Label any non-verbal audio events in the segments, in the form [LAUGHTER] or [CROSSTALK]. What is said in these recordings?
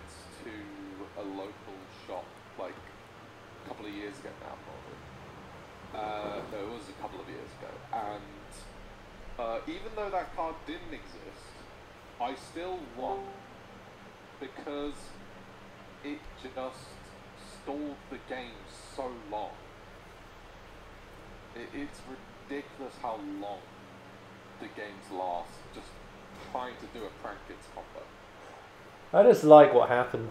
to a local shop like a couple of years ago now, probably. Uh, no, it was a couple of years ago, and uh, even though that card didn't exist, I still won because it just stalled the game so long. It, it's ridiculous how long the games last just trying to do a prank kids combo. I just like what happened.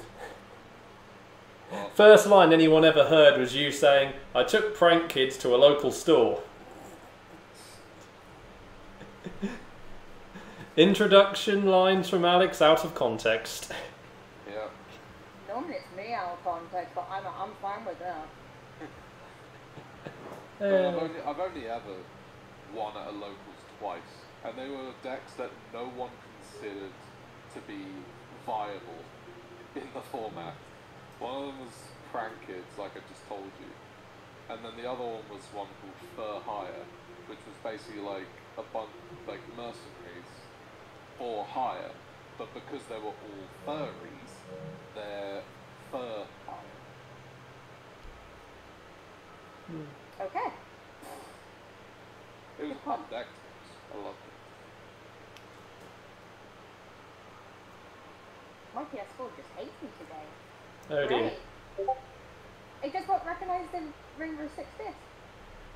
Well, First line anyone ever heard was you saying, I took prank kids to a local store. Introduction lines from Alex out of context. yeah. Normally it's me out of context, but I'm, I'm fine with that. But I've, only, um, I've only ever won at a locals twice, and they were decks that no one considered to be viable [LAUGHS] in the format. One of them was Prank Kids, like I just told you, and then the other one was one called Fur Hire, which was basically like a bunch like mercenaries for hire, but because they were all furries, they're fur hire. Hmm. Okay. It was a fun deck. I loved it. My PS4 just hates me today. oh dear. Great. It just got recognised in the Rainbow Six Disc.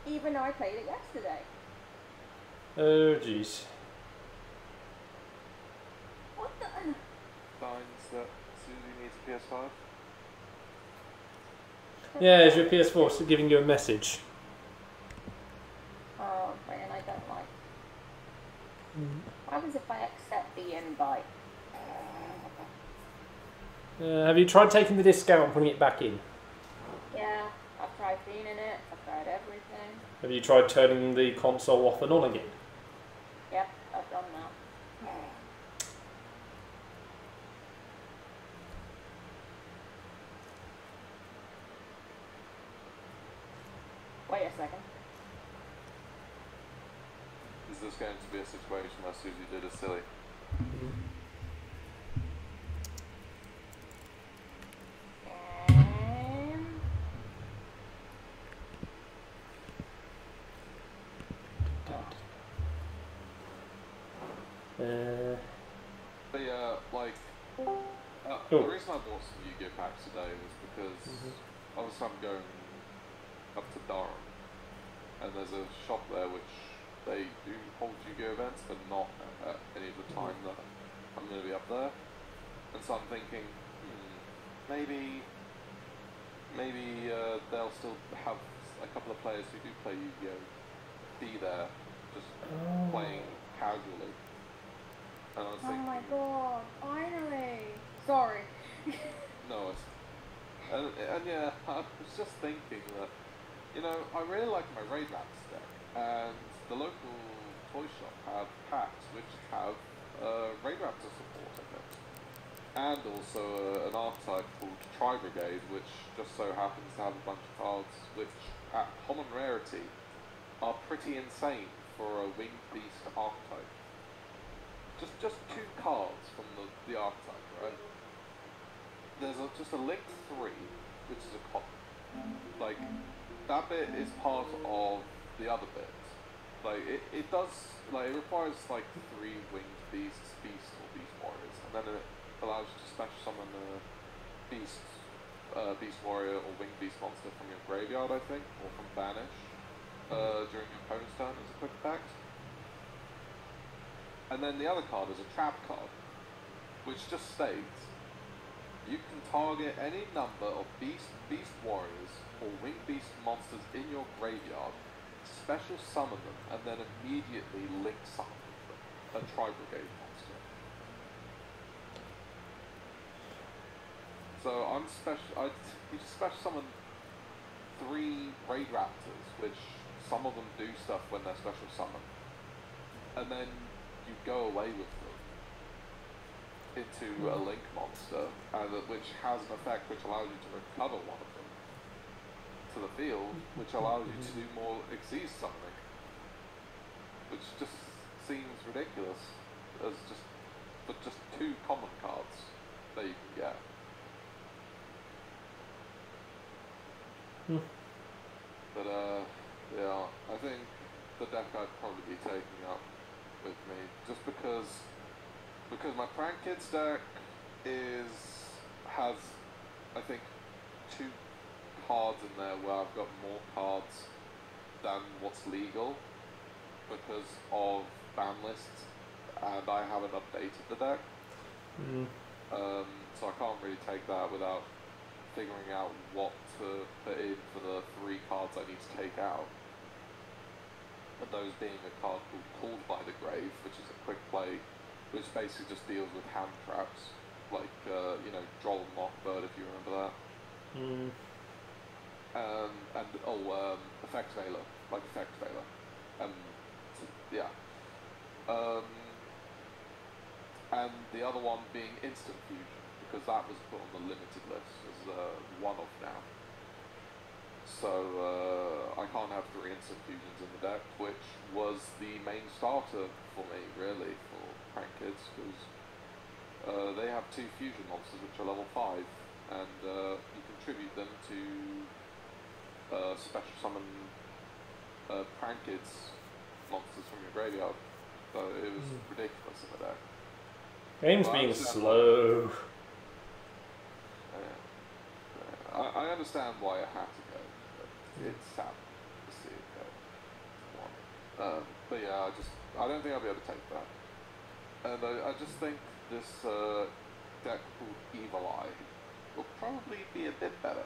Even though I played it yesterday. Oh jeez. What the? Signs that Suzi needs a PS5. Yeah, is your PS4 still giving you a message? Oh man, I don't like. What happens if I accept the invite? Uh, have you tried taking the disc out and putting it back in? Yeah, I've tried cleaning it. I've tried everything. Have you tried turning the console off and on again? Yep, I've done that. Wait a second. Is this going to be a situation where Suzi did a silly? Oh. the reason I bought some Yu-Gi-Oh packs today was because obviously I'm going up to Durham, and there's a shop there which they do hold Yu-Gi-Oh events, but not at any of the time that I'm going to be up there. And so I'm thinking, hmm, maybe, maybe uh, they'll still have a couple of players who do play Yu-Gi-Oh be there, just Oh. playing casually. And I was oh thinking, my god, finally! Sorry. [LAUGHS] No, it's, and, and yeah, [LAUGHS] I was just thinking that, you know, I really like my Raps deck, and the local toy shop have packs which have uh, Raptor support in it, and also uh, an archetype called Tri Brigade, which just so happens to have a bunch of cards which, at common rarity, are pretty insane for a winged beast archetype. Just just two cards from the, the archetype, right? There's a, just a link three, which is a common. Like that bit is part of the other bit. Like it, it does like it requires like three winged beasts, beast or beast warriors, and then it allows you to special summon a beast, uh, beast warrior or winged beast monster from your graveyard, I think, or from banish uh, during your opponent's turn as a quick effect. And then the other card is a trap card, which just states you can target any number of beast, beast warriors, or winged beast monsters in your graveyard, special summon them, and then immediately link summon them, a Tri Brigade monster. So I'm special. I you just special summon three Raid Raptors, which some of them do stuff when they're special summoned, and then you go away with them into uh, hmm. a link monster, uh, which has an effect which allows you to recover one of them to the field, which hmm. allows you to hmm. do more, exceeds something, which just seems ridiculous as just, but just two common cards that you can get. But uh, yeah, I think the deck I'd probably be taking up with me, just because because my prank kids deck is has I think two cards in there where I've got more cards than what's legal because of ban lists and I haven't updated the deck. Mm. Um, so I can't really take that without figuring out what to put in for the three cards I need to take out. And those being a card called Called by the Grave, which is a quick play, which basically just deals with hand traps, like, uh, you know, Droll Lock Bird, if you remember that. Mm. Um, and, oh, um, Effect Veiler, like Effect Veiler. Um, yeah. Um, and the other one being Instant Fusion, because that was put on the limited list as a one-off now. So uh, I can't have three Instant Fusions in the deck, which was the main starter for me, really, for Prank Kids, because uh, they have two Fusion monsters which are level 5, and uh, you contribute them to uh, special summon uh, Prank Kids monsters from your graveyard. So it was Mm. ridiculous in the deck. Game's Well, being understand slow. Yeah. I, I understand why it had to go, but it's sad to see it go. Um, but yeah, I just I don't think I'll be able to take that. And I, I just think this uh, deck called Evil Eye will probably be a bit better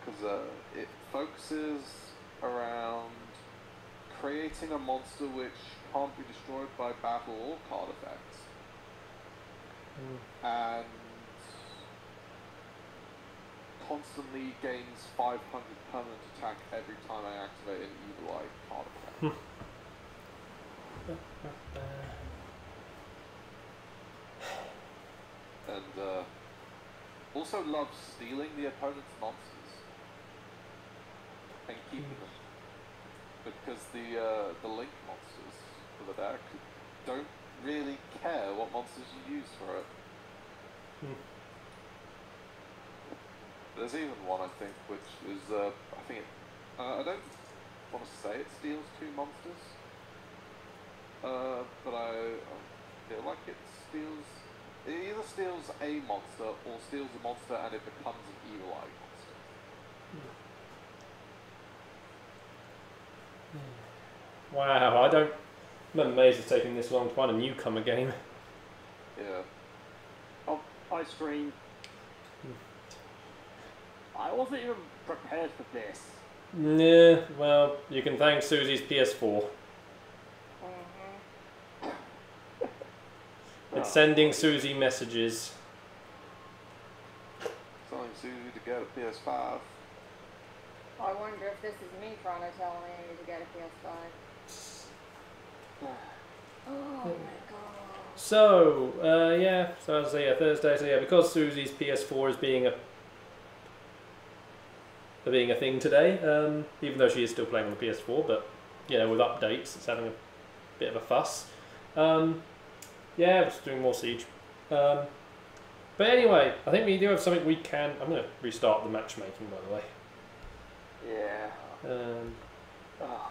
because uh, it focuses around creating a monster which can't be destroyed by battle or card effects Mm. and constantly gains 500 permanent attack every time I activate an Evil Eye card effect. [LAUGHS] [SIGHS] and uh, also loves stealing the opponent's monsters and keeping them. Because the uh, the link monsters for the deck don't really care what monsters you use for it. Hmm. There's even one I think which is uh, I think it, uh, I don't want to say it steals two monsters, uh, but I, I feel like it steals. It either steals a monster or steals a monster and it becomes an evil eye monster. Wow, I don't. I'm amazed it's taking this long to find a newcomer game. Yeah. Oh, ice cream. I wasn't even prepared for this. Yeah, well, you can thank Suzi's PS4. It's sending Suzi messages. Telling Suzi to get a PS5. I wonder if this is me trying to tell me to get a PS5. Oh my god. So, uh, yeah, so as I say, yeah, Thursday, so yeah, because Suzi's PS4 is being a being a thing today, um, even though she is still playing on the PS4, but, you know, with updates, it's having a bit of a fuss. Um, yeah, we're just doing more Siege. Um, but anyway, I think we do have something we can. I'm going to restart the matchmaking, by the way. Yeah. Um, Ah,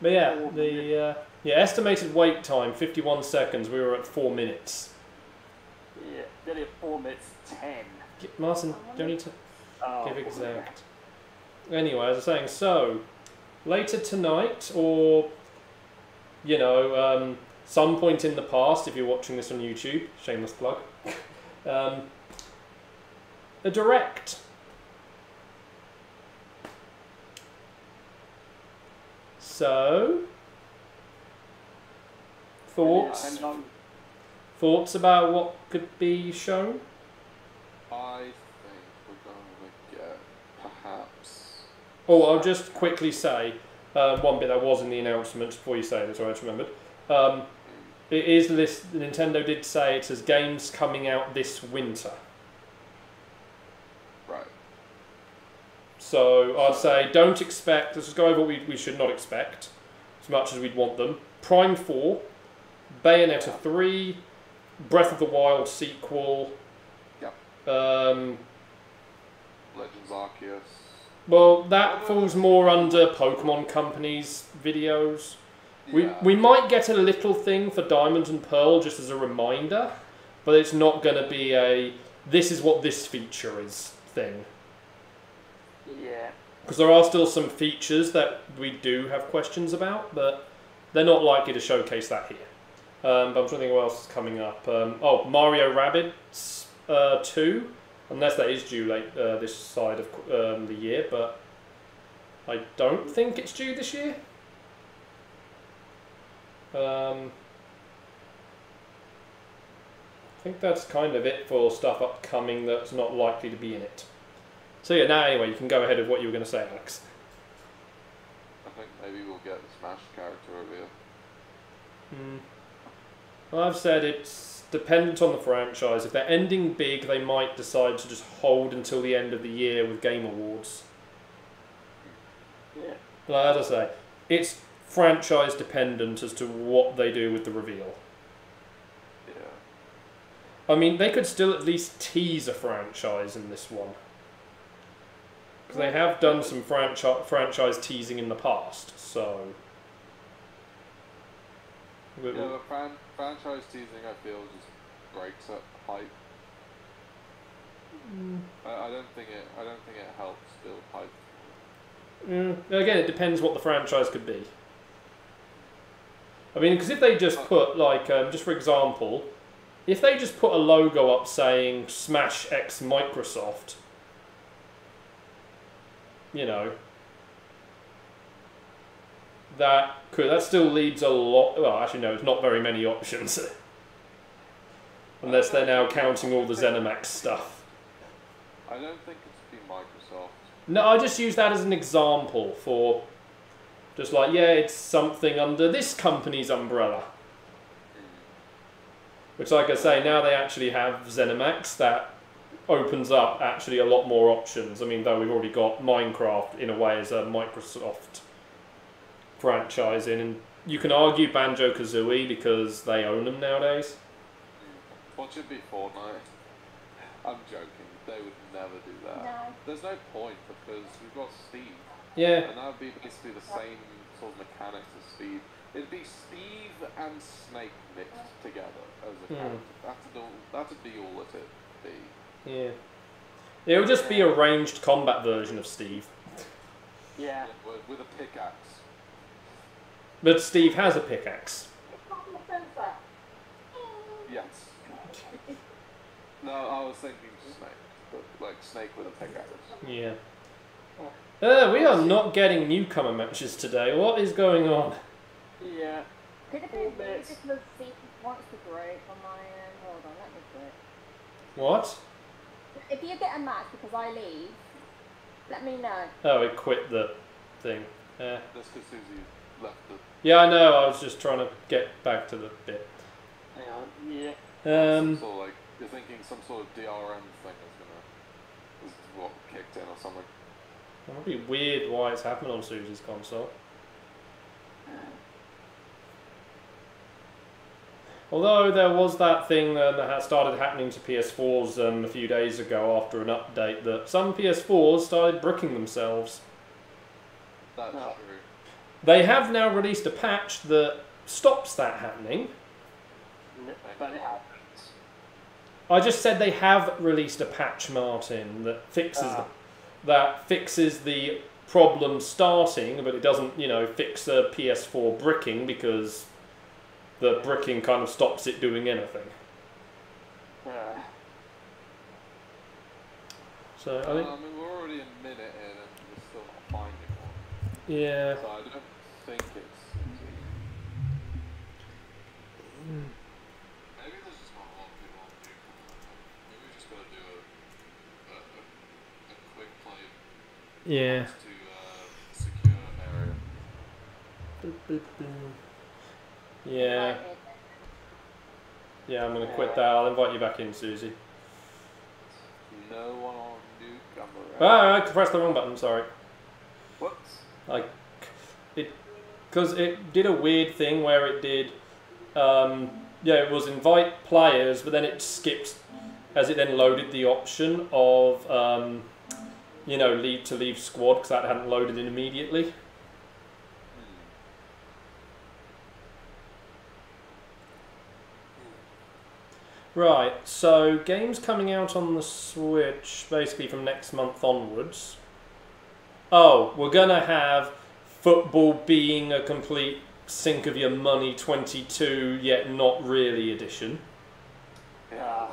but yeah, the uh, yeah estimated wait time 51 seconds. We were at four minutes. yeah. It four minutes ten. Get- Martin, don't need to Oh, give exact. Anyway, as I was saying, so later tonight, or you know, um, some point in the past, if you're watching this on YouTube, shameless plug, [LAUGHS] um, a direct. So, thoughts thoughts about what could be shown? I think we're going to get perhaps. Oh, I'll just quickly say um, one bit that was in the announcement before you say it, this, I just remembered. Um, it is list. Nintendo did say it says games coming out this winter. Right. So I'd say don't expect. Let's just go over what we, we should not expect as much as we'd want them. Prime Four, Bayonetta Three, Breath of the Wild sequel. Yep. Um, Legends Arceus. Well, that falls more under Pokemon Company's videos. We, Yeah. we might get a little thing for Diamond and Pearl just as a reminder, but it's not going to be a this is what this feature is thing. Yeah. Because there are still some features that we do have questions about, but they're not likely to showcase that here. Um, but I'm trying to think what else is coming up. Um, oh, Mario Rabbids uh, 2, unless that is due late uh, this side of um, the year, but I don't think it's due this year. Um, I think that's kind of it for stuff upcoming that's not likely to be in it. So yeah, now anyway, you can go ahead of what you were going to say, Alex. I think maybe we'll get the Smash character reveal. Hmm. Well, I've said it's dependent on the franchise. If they're ending big, they might decide to just hold until the end of the year with Game Awards. Yeah. Like, as I say, it's franchise dependent as to what they do with the reveal. Yeah. I mean, they could still at least tease a franchise in this one. Because they have done some franchi- franchise teasing in the past, so. Yeah, but fran- franchise teasing, I feel, just breaks up hype. I, I don't think it. I don't think it helps build hype. Mm, again, it depends what the franchise could be. I mean, because if they just put, like, um, just for example, if they just put a logo up saying Smash X Microsoft, you know, that could that still leaves a lot. Well, actually, no, it's not very many options, [LAUGHS] unless they're now counting all the ZeniMax stuff. I don't think it's been Microsoft. No, I just use that as an example for just like, yeah, it's something under this company's umbrella. Which, like I say, now they actually have ZeniMax that opens up actually a lot more options. I mean, though we've already got Minecraft in a way as a Microsoft franchise in, and you can argue Banjo Kazooie because they own them nowadays. What should be Fortnite? I'm joking. They would never do that. No. There's no point because we've got Steve, Yeah, and that would be basically the same sort of mechanics as Steve. It'd be Steve and Snake mixed together as a Hmm. character. That'd all. That'd be all it'd be. yeah. It would just be a ranged combat version of Steve. Yeah. With, with a pickaxe. But Steve has a pickaxe. Yes. No, I was thinking Snake, but like Snake with a pickaxe. Yeah. Uh, we are not getting newcomer matches today. What is going on? Yeah. Could it be Four really just the seat wants to break on my end? Hold on, let me quit. What? If you get a match because I leave, let me know. Oh, it quit the thing. Uh, That's because Suzi left the. yeah, I know. I was just trying to get back to the bit. Hang on. Yeah. Um, sort of like you're thinking some sort of DRM thing is gonna is what kicked in or something. It would be weird why it's happened on Suzi's console. Although there was that thing uh, that started happening to PS4s um, a few days ago after an update that some PS4s started bricking themselves. That's No. true. They have now released a patch that stops that happening. But it happens. I just said they have released a patch, Martin, that fixes Ah. That fixes the problem starting, but it doesn't, you know, fix the PS4 bricking because the bricking kind of stops it doing anything. Uh, So I Well, think, I mean, we're already a minute in and we're still not finding one. yeah, So I don't think it's. Suzi. Maybe there's just not a lot of people on Newcomer. Maybe we just gotta do a, a, a, a quick play yeah. to uh, secure area. Yeah, yeah. I'm gonna quit that. I'll invite you back in, Suzi. No one on Newcomer. Ah, I pressed the wrong button. Sorry. What? like it because it did a weird thing where it did um, yeah it was invite players but then it skipped as it then loaded the option of um, you know, leave to leave squad because that hadn't loaded in immediately. Right, so games coming out on the Switch basically from next month onwards. Oh, we're gonna have football being a complete sink of your money 22 yet not really edition. Ah.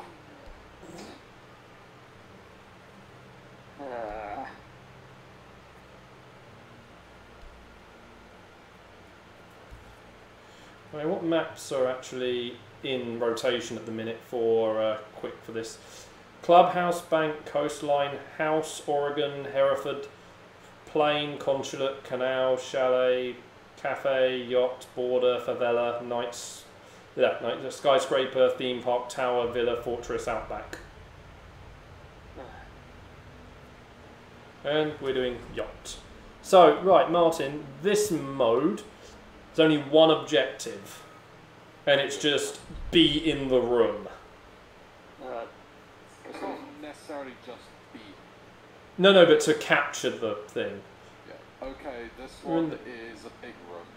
I mean, what maps are actually in rotation at the minute for uh, quick for this? Clubhouse, Bank, Coastline, House, Oregon, Hereford, Plane, Consulate, Kanal, Chalet, Kafe, Yacht, Border, Favela, Knights, yeah, Knights, Skyscraper, Theme Park, Tower, Villa, Fortress, Outback. And we're doing Yacht. So, right, Martin, this mode there's only one objective, and it's just be in the room. Uh, It's not necessarily just be. No, no, but to capture the thing. Yeah. Okay, this one is a big room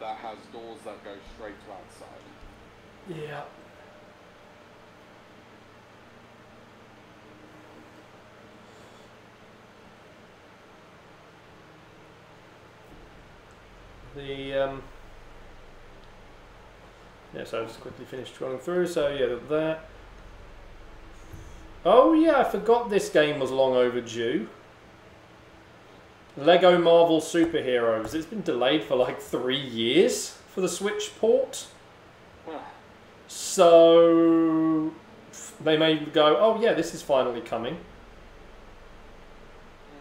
that has doors that go straight to outside. Yeah. The um, yeah, so I'll just quickly finish scrolling through. So yeah, that. Oh yeah, I forgot this game was long overdue. Lego Marvel Superheroes. It's been delayed for like three years for the Switch port. So they may go, oh yeah, this is finally coming.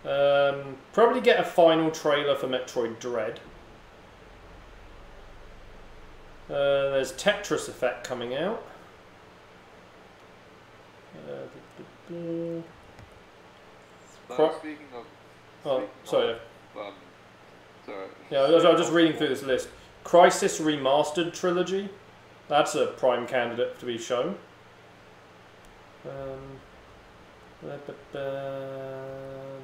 Um, probably get a final trailer for Metroid Dread. Uh, there's Tetris Effect coming out. Uh, duh, duh, duh. Cro- speaking of. Oh, sorry. Of, um, sorry. Yeah, I was, I was just reading through this list. Crysis Remastered Trilogy. That's a prime candidate to be shown. Um, ba- ba-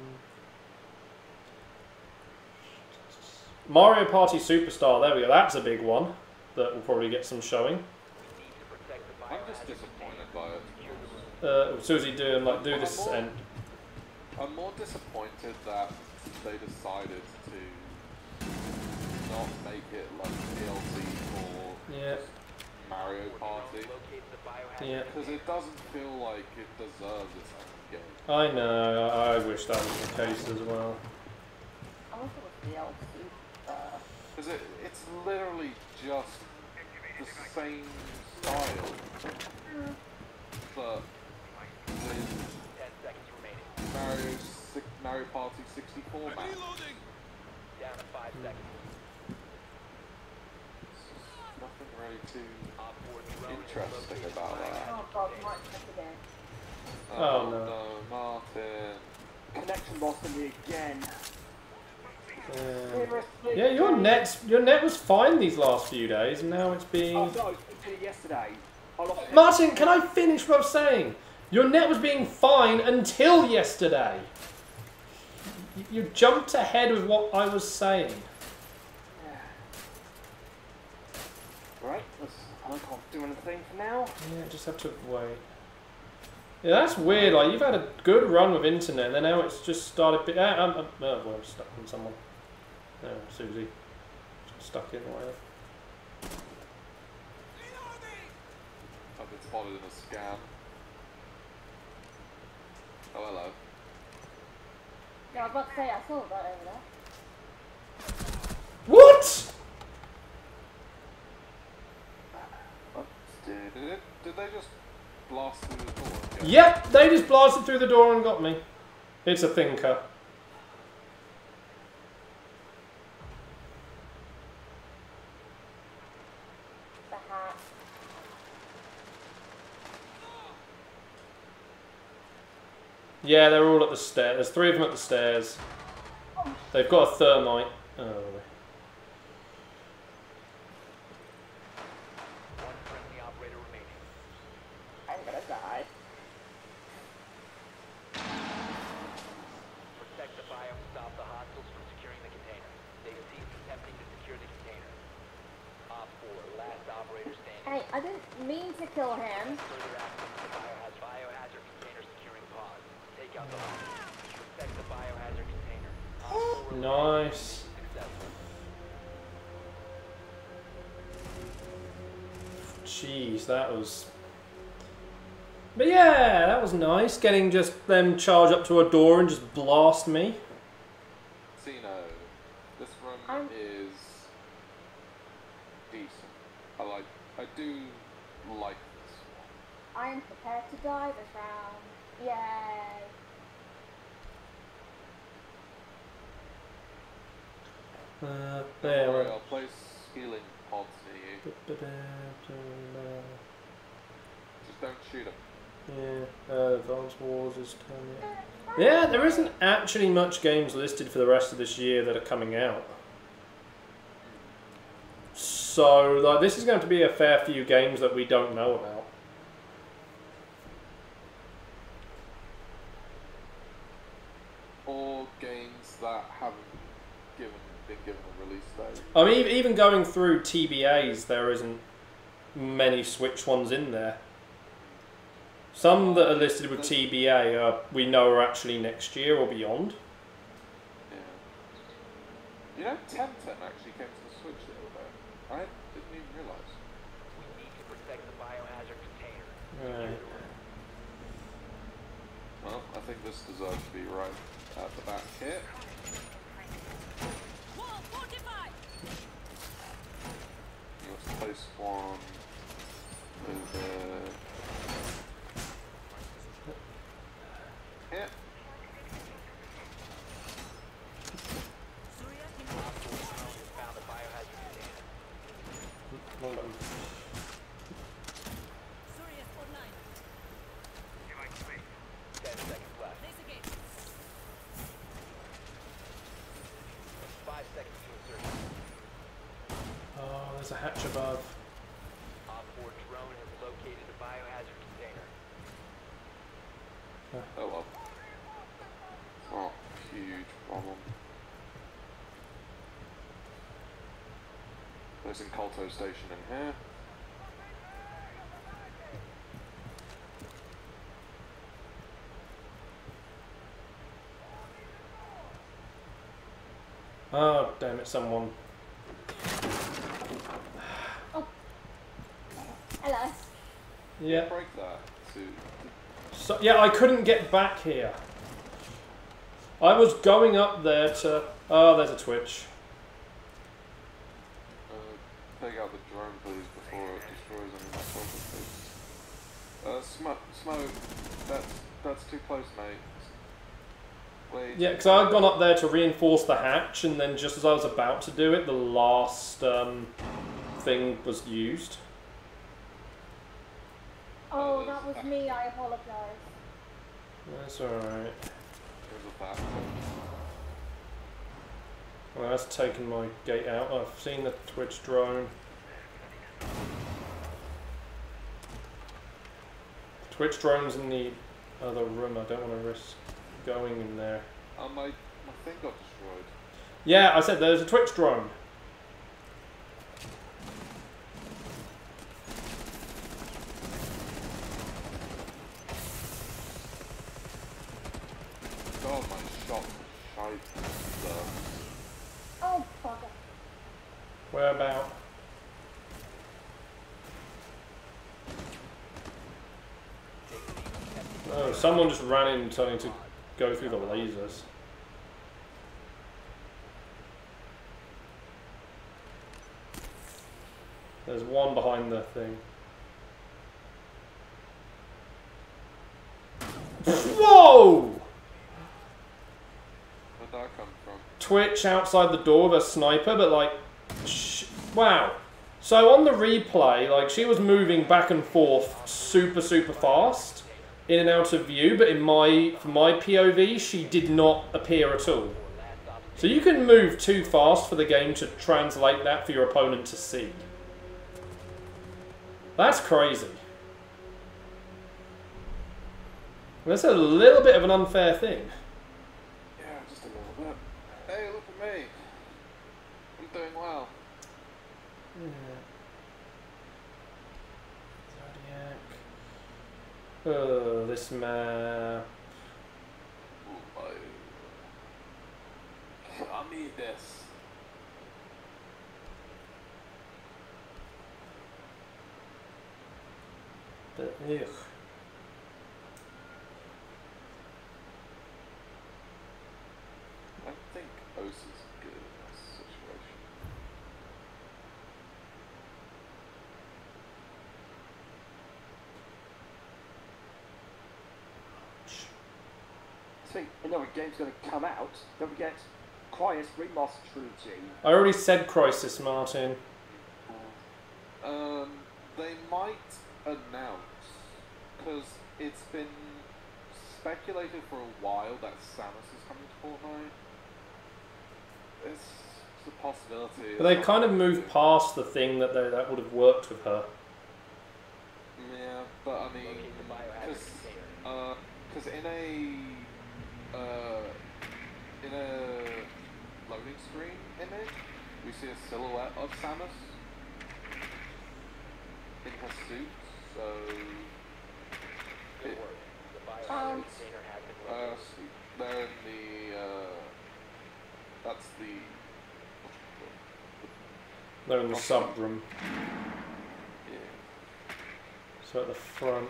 Mario Party Superstar. There we go. That's a big one that will probably get some showing. I'm just disappointed by it. Uh, Suzi doing like do this and I'm more disappointed that they decided to not make it like DLC for yeah, Mario Party yeah. because it doesn't feel like it deserves its own game. I know. I I wish that was the case as well. I wish it was DLC. Uh, Because it, it's literally just the same style, but with Mario, Mario Party 64 map. Nothing really too interesting about that. oh god, Mark check again. Oh, no. no, Martin. Connection lost on me again. Uh, yeah, your net your net was fine these last few days, and now it's being. Oh no, I it yesterday. I. Martin, can I finish what I'm saying? Your net was being fine until yesterday. You- jumped ahead with what I was saying. Right, let's, I can't do anything for now. Yeah, just have to wait. Yeah, that's weird. Like you've had a good run with internet, and then now it's just started. Be- ah, I'm, I'm, oh, well, I'm stuck on someone. No, Suzi, stuck in whatever. I've been spotted in a scam. Oh, hello. Yeah, I was about to say, I saw that over there. What? Did, it, did they just blast through the door? again? Yep, they just blasted through the door and got me. It's a thinker. Yeah, they're all at the stairs. There's three of them at the stairs. They've got a thermite. Oh. I. Protect the stop the hostiles from securing the container. They've ceased attempting to secure the container. 4, last. Hey, I didn't mean to kill him. Jeez, that was. But yeah, that was nice. Getting just them charge up to a door and just blast me. Sino, this room I'm- is decent. I like. I do like this one. I am prepared to die this round. Yay. Uh, there. worry, we- I'll place healing pods near you. Just don't shoot them. Yeah, uh, Advance Wars is coming. Yeah, there isn't actually much games listed for the rest of this year that are coming out. So, like, this is going to be a fair few games that we don't know about. Or games that haven't given been given a release date. I mean, even going through TBAs, there isn't many Switch ones in there. Some that are listed with TBA are, we know are actually next year or beyond. Yeah. You know, Temtem actually came to the Switch the other day. I didn't even realise. We need to protect the biohazard container. Right. Well, I think this deserves to be right at the back here. Let's place one over uh, here. Op four drone has found the biohazard container. Hold on. Ten seconds left. Five seconds to insertion. Oh, there's a hatch above. Op four drone has located a biohazard container. Oh well. It's not a huge problem. Placing Colto Station in here. Oh, damn it, someone. Oh. Hello. Yeah. Break that to So, yeah, I couldn't get back here. I was going up there to. Oh, there's a twitch. uh, take out the drone please before it destroys any of my Colto stations. Uh, smoke, smoke. That's that's too close, mate. Wait. Yeah, because I'd gone up there to reinforce the hatch, and then just as I was about to do it, the last um, thing was used. Oh, that was me. I apologize. That's alright. There's a fact. Well, that's taken my gate out. I've seen the Twitch drone. Twitch drone's in the other room. I don't want to risk going in there. Oh, my, my thing got destroyed. Yeah, I said there's a Twitch drone. God, my shot shite. Oh, bugger. Where about? Oh, someone just ran in trying to go through the lasers. There's one behind the thing. Whoa! Where'd that come from? Twitch outside the door with a sniper, but like, sh- wow. So on the replay, like she was moving back and forth super super fast, in and out of view. But in my from my POV, she did not appear at all. So you can move too fast for the game to translate that for your opponent to see. That's crazy. That's a little bit of an unfair thing. Yeah, just a little bit. Hey, look at me. I'm doing well. Bloody Oh, this man. I, need this. But, ugh. I think Osa's good in this situation. Sweet. Another game's going to come out. Don't forget, Crysis Remaster Trilogy. I already said Crysis, Martin. Um, they might announce because it's been speculated for a while that Samus is coming to Fortnite. It's, it's a possibility. But they It's kind of moved past the thing that they, that would have worked with her. Yeah, but I mean, Locate the biohazard because container. because in a uh, in a loading screen image, we see a silhouette of Samus in her suit. So it- work. The Um, container has been uh, located. s- they're in the uh, that's the They're in the sub room, yeah. so at the front.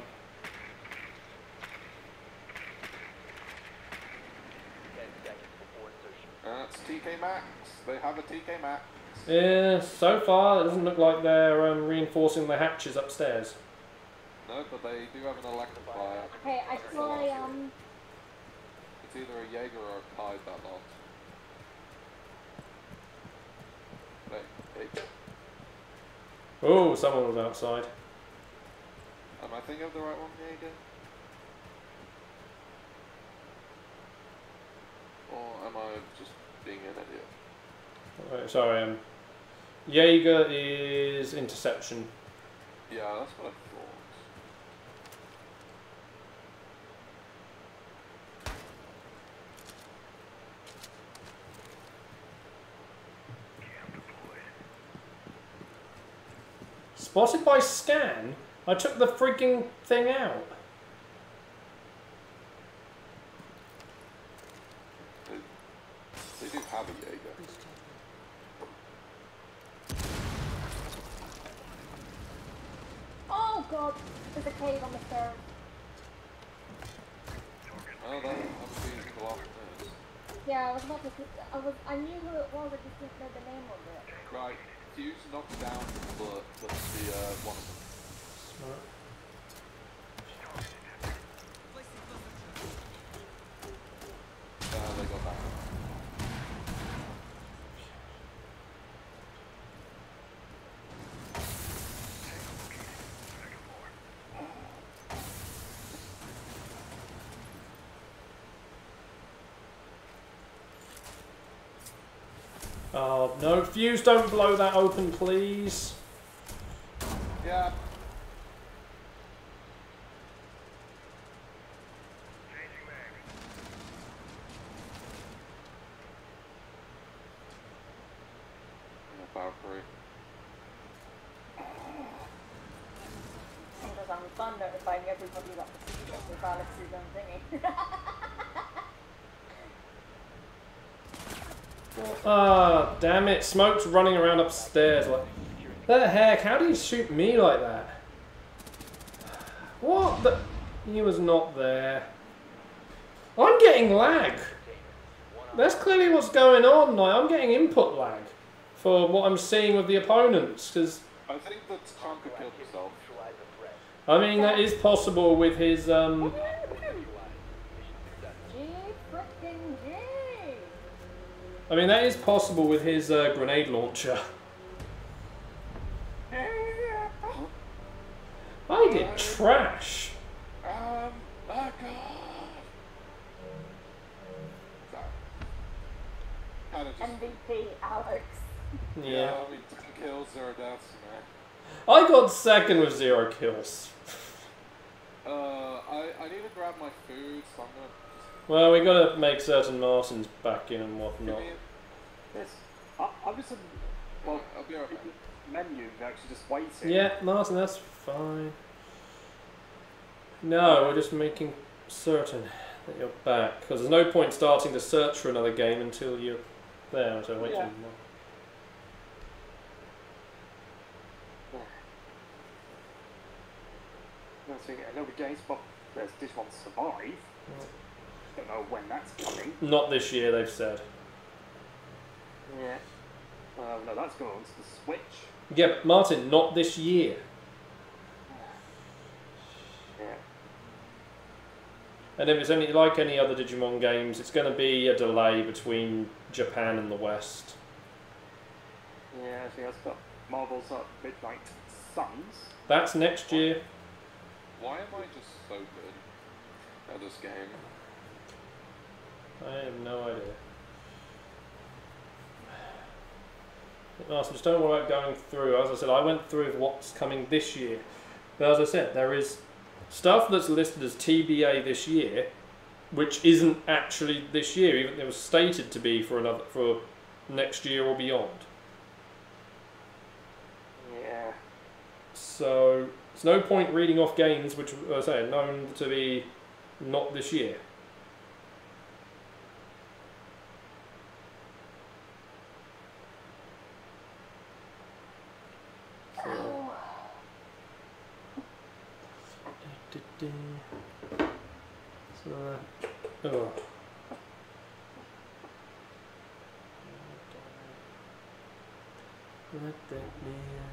Ten seconds before insertion. That's TK Maxx. They have a TK Maxx. Yeah, so far it doesn't look like they're um, reinforcing the hatches upstairs. No, but they do have an electrifier. Hey, I fly, um, It's either a Jaeger or a Kai that lot. Wait, wait. Oh, someone was outside. Am I thinking of the right one, Jaeger? Or am I just being an idiot? Right, sorry, um, Jaeger is interception. Yeah, that's what I thought. Spotted by scan? I took the freaking thing out. They, they do have a Jaeger. oh god, there's a cave on the stairs. Oh, that must be the last news. Yeah, I was about to, I was, I knew who it was, I just didn't know the name of it. Right, Fuse knocked down the, the, the uh, one of them. Smart. Uh, they got that. No, fuse, don't blow that open, please. Yeah. Yeah, Valkyrie. Because I'm fun notifying everybody about the secret with Alex's own thingy. Ah, damn it. Smoke's running around upstairs. Like, the heck? How do you shoot me like that? What the? He was not there. I'm getting lag. That's clearly what's going on. Like, I'm getting input lag for what I'm seeing with the opponents. Because, I think that Tonka killed himself. Neutralize the threat. I mean, that is possible with his. um. I mean, that is possible with his uh, grenade launcher. I did trash. Um, oh god. Sorry. Kinda just, MVP Alex. Yeah. I mean, 10 kills, 0 deaths, man. I got second with zero kills. Uh, I, I need to grab my food, so I'm gonna Well, we gotta make certain Martins back in and give whatnot. Me Yes. I, I was in Well, I'll be right the back. menu, actually just waiting. Yeah, Martin, that's fine. No, we're just making certain that you're back because there's no point starting to search for another game until you're there. So wait. Yeah. till- No, so you get a little bit games, but there's Digimon Survive. Don't know when that's coming. Not this year, they've said. Yeah. Uh, no, that's going on to the Switch. Yeah, but Martin, not this year. Yeah. And if it's any like any other Digimon games, it's going to be a delay between Japan and the West. Yeah, so that's got Marvel's uh, Midnight Suns. That's next year. Why am I just so good at this game? I have no idea. Martin, just don't worry about going through. As I said, I went through what's coming this year. But as I said, there is stuff that's listed as TBA this year, which isn't actually this year. Even it was stated to be for another for next year or beyond. Yeah. So it's no point reading off games which, as I say, are known to be not this year. So, so uh, oh. Let that man.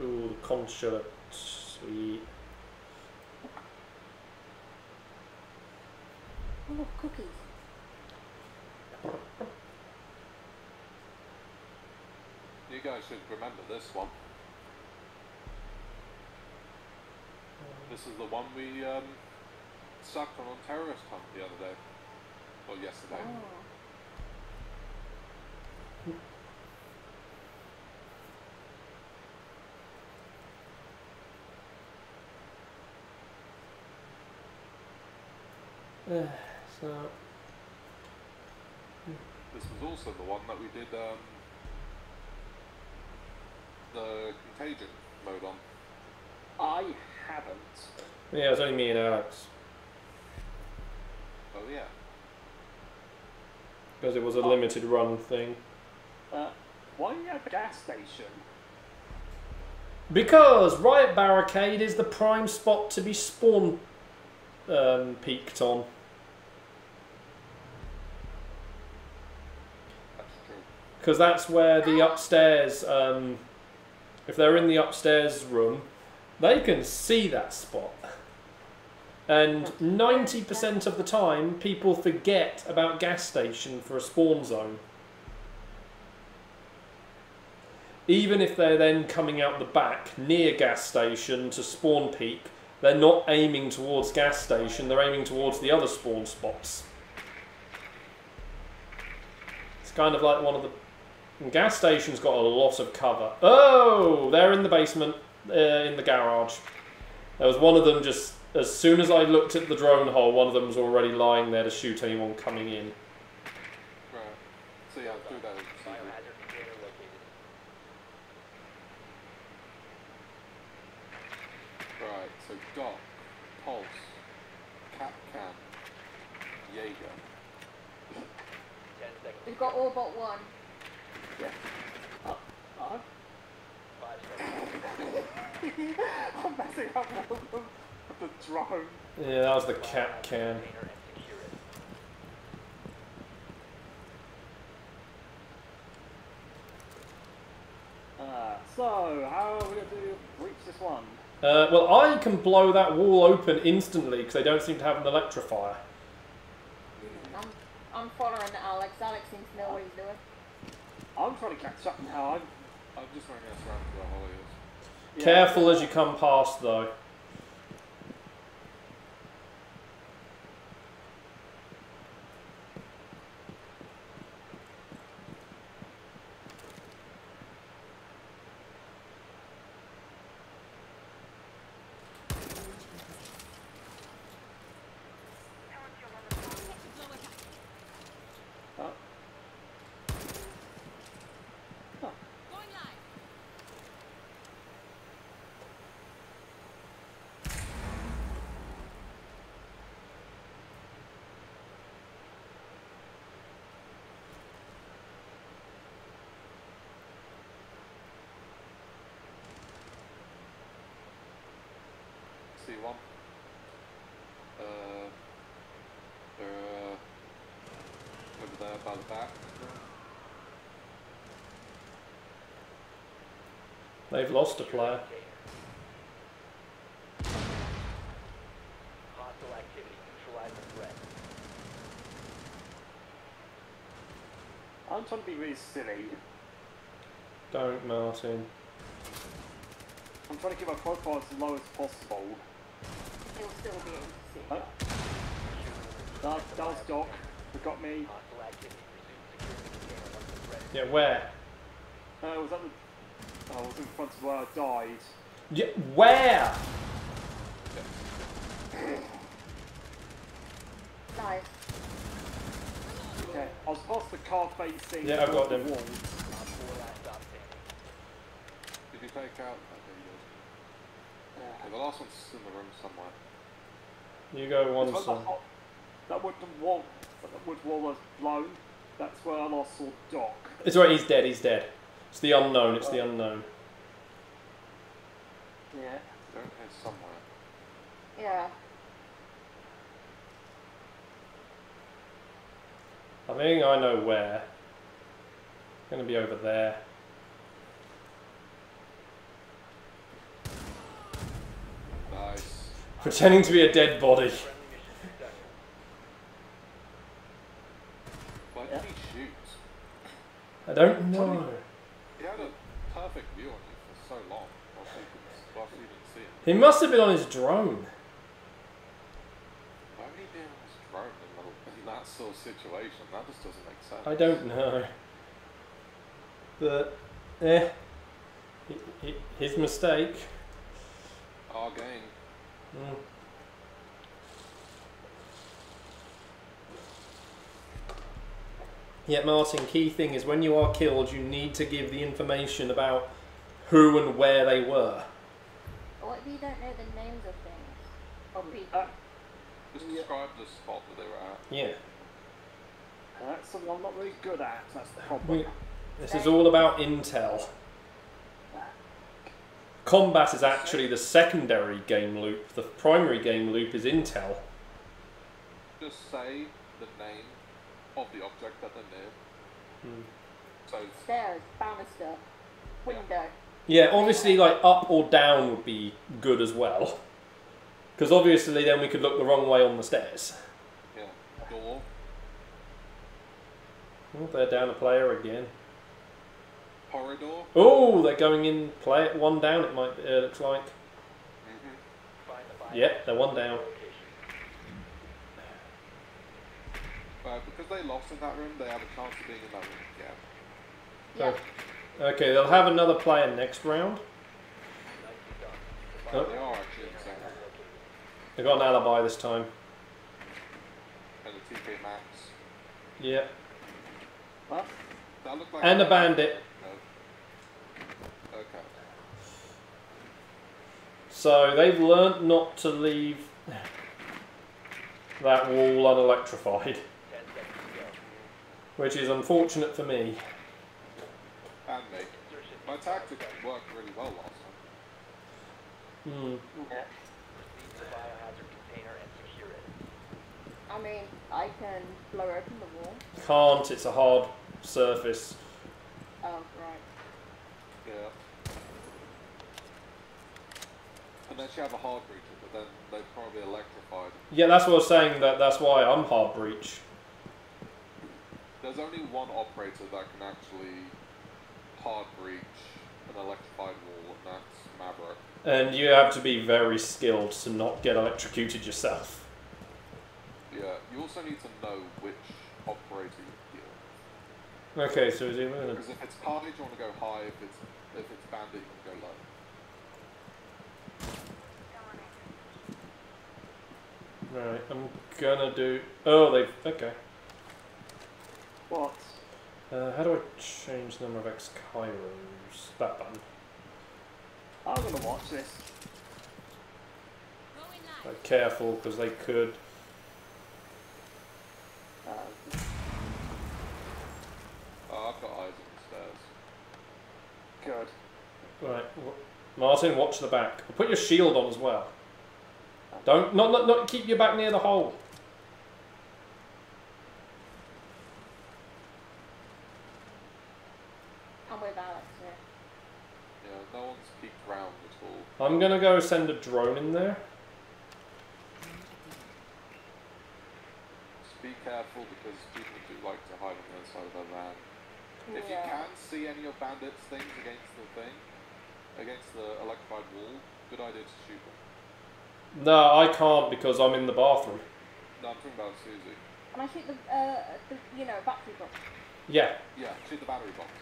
Ooh, the concha, sweet. Oh, cookies. You guys should remember this one. This is the one we um, sucked on on terrorist hunt the other day. Or yesterday. Oh. Uh, [SIGHS] so, This was also the one that we did um, the contagion mode on. I haven't. yeah, it's only me and Alex Oh yeah. because it was a limited run thing. Uh, why are you at the gas station? Because Riot Barricade is the prime spot to be spawn um, peaked on. That's true. Because that's where the upstairs, um, if they're in the upstairs room, they can see that spot. And 90% of the time, people forget about gas station for a spawn zone. Even if they're then coming out the back near gas station to spawn peak, they're not aiming towards gas station, they're aiming towards the other spawn spots. It's kind of like one of the and gas station's got a lot of cover. Oh, they're in the basement, uh, in the garage. There was one of them just as soon as I looked at the drone hole, one of them was already lying there to shoot anyone coming in. Right. So yeah, do that. as a secret. Biohazard container located. Right, so Doc, Pulse, Kapkan, Jaeger. We've got all but one. Uh, Five seconds. I'm messing up all of them. The drone. Yeah, that was the Kapkan. Container and secure it. Uh, so, how are we going to reach this one? Uh, well, I can blow that wall open instantly because they don't seem to have an electrifier. I'm, I'm following Alex. Alex seems to know what he's doing. I'm trying to catch up now. I'm I'm just running us around to the Hollies. Yeah. Careful as you come past, though. See one. Uh, they're uh, over there by the back. They've lost a player. Hostile activity. Neutralize the threat. I'm trying to be really silly. Don't, Martin. I'm trying to keep my profile as low as possible. He'll still be able to see. Huh? That, that was Doc who got me. Hostile activity. Resume securing the container once the threat is Yeah, where? Uh, was that the. I was in front of where I died. Yeah, where? Nice. Okay, I was past the car facing. Yeah, I've got them. Wall. Op four last stop standing. Did you take out? Okay, you did. Okay, the last one's in the room somewhere. You go one It's when that, hot- that wooden wall, that wood wall was blown. That's where I last saw Doc. It's right, he's dead, he's dead. It's the unknown, it's the unknown. Yeah. They're in here somewhere. Yeah. I think I know where. Gonna be over there. Nice. Pretending to be a dead body. Friendly mission successful. Why did he shoot? I don't know. He had a perfect view on you for so long. Whilst you, could, didn't see him. He must have been on his drone. Why would he be on his drone in, the, in that sort of situation? That just doesn't make sense. I don't know. But, eh. Hi- hi- His mistake. Our game. Mm. Yeah, Martin, key thing is when you are killed, you need to give the information about who and where they were. What if you don't know the names of things? Or people? Uh, Just Yeah. describe the spot that they were at. Yeah. that's something I'm not really good at. That's the problem. We- This is all about intel. Combat is actually the secondary game loop. The primary game loop is intel. Just say the name of the object that they're near. Hmm. So, Stairs, banister, window. Yeah, obviously, like up or down would be good as well. Because obviously, then we could look the wrong way on the stairs. yeah, door. Oh, they're down a player again. Corridor. Oh, they're going in. Play it one down. It might. Uh, looks like. Mm-hmm. Find the Yep, they're one down. location. Uh, because they lost in that room, they have a chance of being in that room again. Yeah. Okay, they'll have another player next round. Oh. They are actually in the same room. They got an alibi this time. And the TK Max. Yeah, Huh? That like and a bandit. No. Okay. So they've learnt not to leave that wall unelectrified, Ten seconds to go. which is unfortunate for me. And me. My tactic worked really well last time. Hmm. Yeah. Proceed to the biohazard container and secure it. I mean, I can blow open the wall. Can't. It's a hard surface. Oh, right. Yeah. She have a hard breacher, but then they probably electrified. Yeah, that's what I was saying. That that's why I'm hard breach. There's only one operator that can actually hard breach an electrified wall, and that's Maverick. And you have to be very skilled to not get electrocuted yourself. Yeah, you also need to know which operator you kill. Okay, so is he gonna... Because if it's carnage, you want to go high. If it's if it's bandit, you want to go low. Right, I'm gonna do. Oh, they. Okay. What? Uh, how do I change the number of X Kairos? That button. I'm gonna watch this. Like, careful, because they could. Uh, Oh, I've got eyes on the stairs. good. Right, w- Martin, watch the back. Put your shield on as well. Don't not not not keep your back near the hole. I'm with Alex here. Yeah, no one's peeked round at all. I'm gonna go send a drone in there. Just be careful because people do like to hide on the other side of their van. If you can see any of bandits' things against the thing, against the electrified wall, good idea to shoot them. No, I can't because I'm in the bathroom. No, I'm talking about Susie. Can I shoot the, uh, the you know, battery box? Yeah, Yeah, shoot the battery boxes.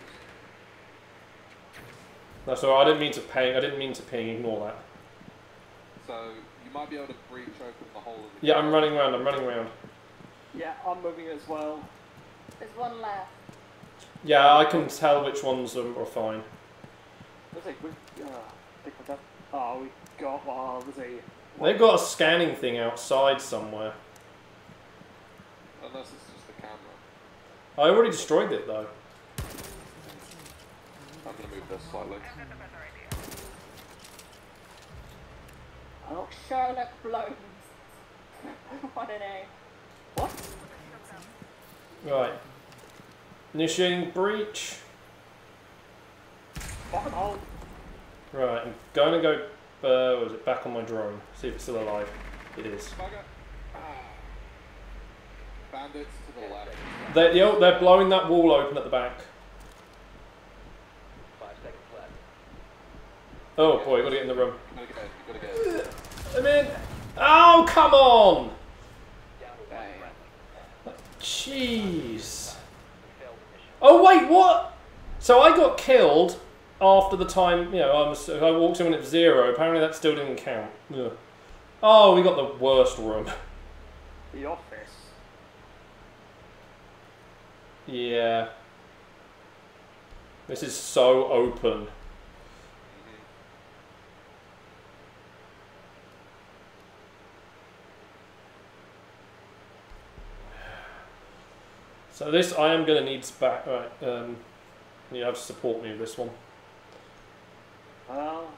that's all. right. I didn't mean to ping. I didn't mean to ping. Ignore that. So you might be able to breach open the hole of the Yeah, I'm running around. I'm running around. Yeah, I'm moving as well. There's one left. Yeah, I can tell which ones are, are fine. Let's see, we, uh, pick what that. Oh, we got, well, there's a. They've got a scanning thing outside somewhere. Unless it's just the camera. I already destroyed it though. I'm gonna move this slightly. Oh, Sherlock Blones. what a name. what? Right. Initiating breach. Fucking hole. Right, I'm gonna go. Uh, what was it back on my drone? See if it's still alive. It is. Ah. Bandits to the left. They're, yo, they're blowing that wall open at the back. Five seconds left. Oh boy, gotta get in the room. You gotta get, you gotta get. I'm in. Oh, come on! Down to one friendly. Jeez. Oh wait, what? So I got killed after the time. You know, I was. I walked in when it was zero. Apparently that still didn't count. Ugh. Oh, we got the worst room. [LAUGHS] The office. Yeah. This is so open. So this I am gonna need back. Right, um, you have to support me with this one. Well,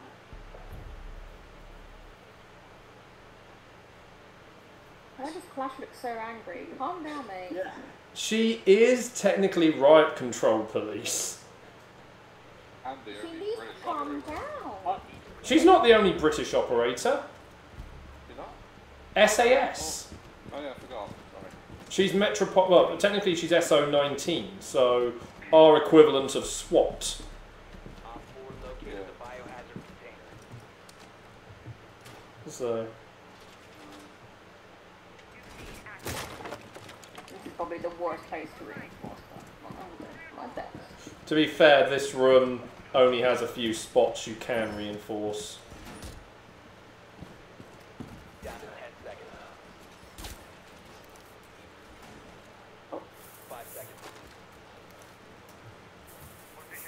Why does Clash look so angry? Calm down, mate. yeah. She is technically riot control police. And the She only needs to calm down. She's not the only British operator. You're not? SAS. Oh yeah, I forgot. Sorry. She's Metropol. Well, technically she's SO19, so our equivalent of SWAT. Op 4 located Yeah. the biohazard container. So uh, This is probably the worst place to reinforce that. To be fair, this room only has a few spots you can reinforce. Down to 10 seconds. Five seconds.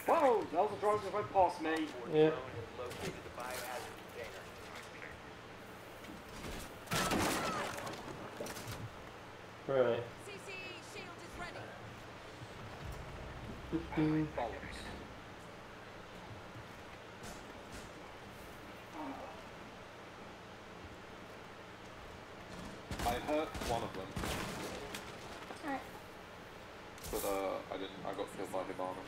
Whoa, that was a drone that went past me. Yeah. drone has located the biohazard container. Right. CCE shield is ready. Bollocks. I hurt one of them, Alright. but uh, I didn't. I got killed by Hibana.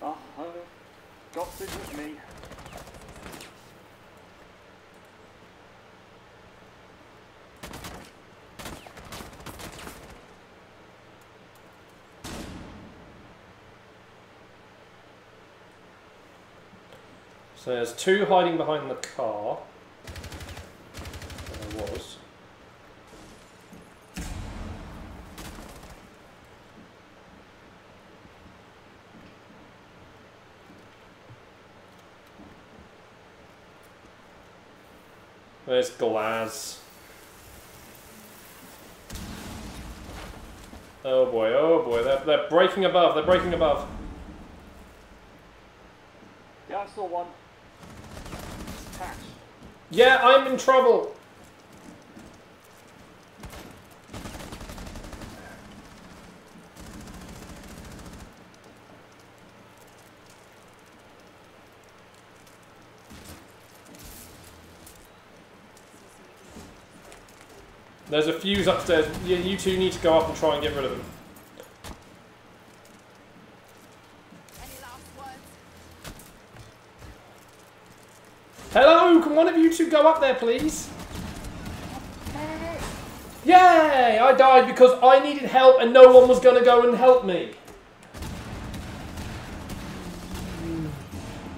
Oh, uh, this with me. So there's two hiding behind the car. There was. There's Glaz. Oh boy, oh boy, they're, they're breaking above, they're breaking above. Yeah, I saw one. Yeah, I'm in trouble. There's a fuse upstairs. You, you two need to go up and try and get rid of them. Any last words? Hello, can one of you two go up there, please? Yay! I died because I needed help and no one was going to go and help me.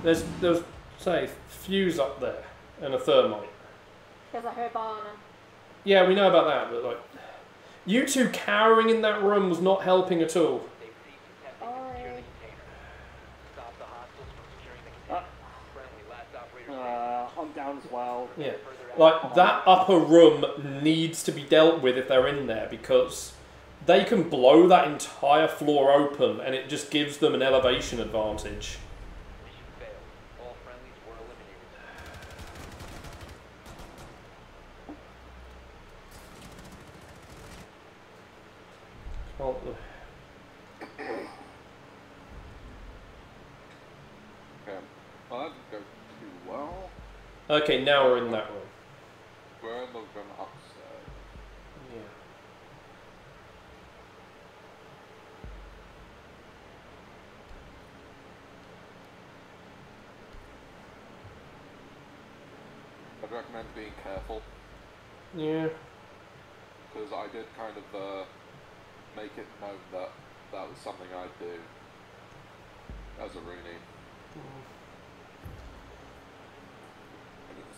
There's, there's, say, fuse up there and a thermite. I heard Barnum. Yeah, we know about that, but like, you two cowering in that room was not helping at all. They've ceased attempting to secure the container. Stop the hostiles from securing the container. Friendly, last operator standing. Uh, I'm down as well. Yeah. Like that upper room needs to be dealt with if they're in there because they can blow that entire floor open and it just gives them an elevation advantage. Mission failed. All friendlies were eliminated. Well, Okay. Well, that didn't go too well. Okay, now we're in that room. We're in the room upstairs. Yeah. I'd recommend being careful Yeah. because I did kind of uh, make it known that that was something I'd do as a Rooney. And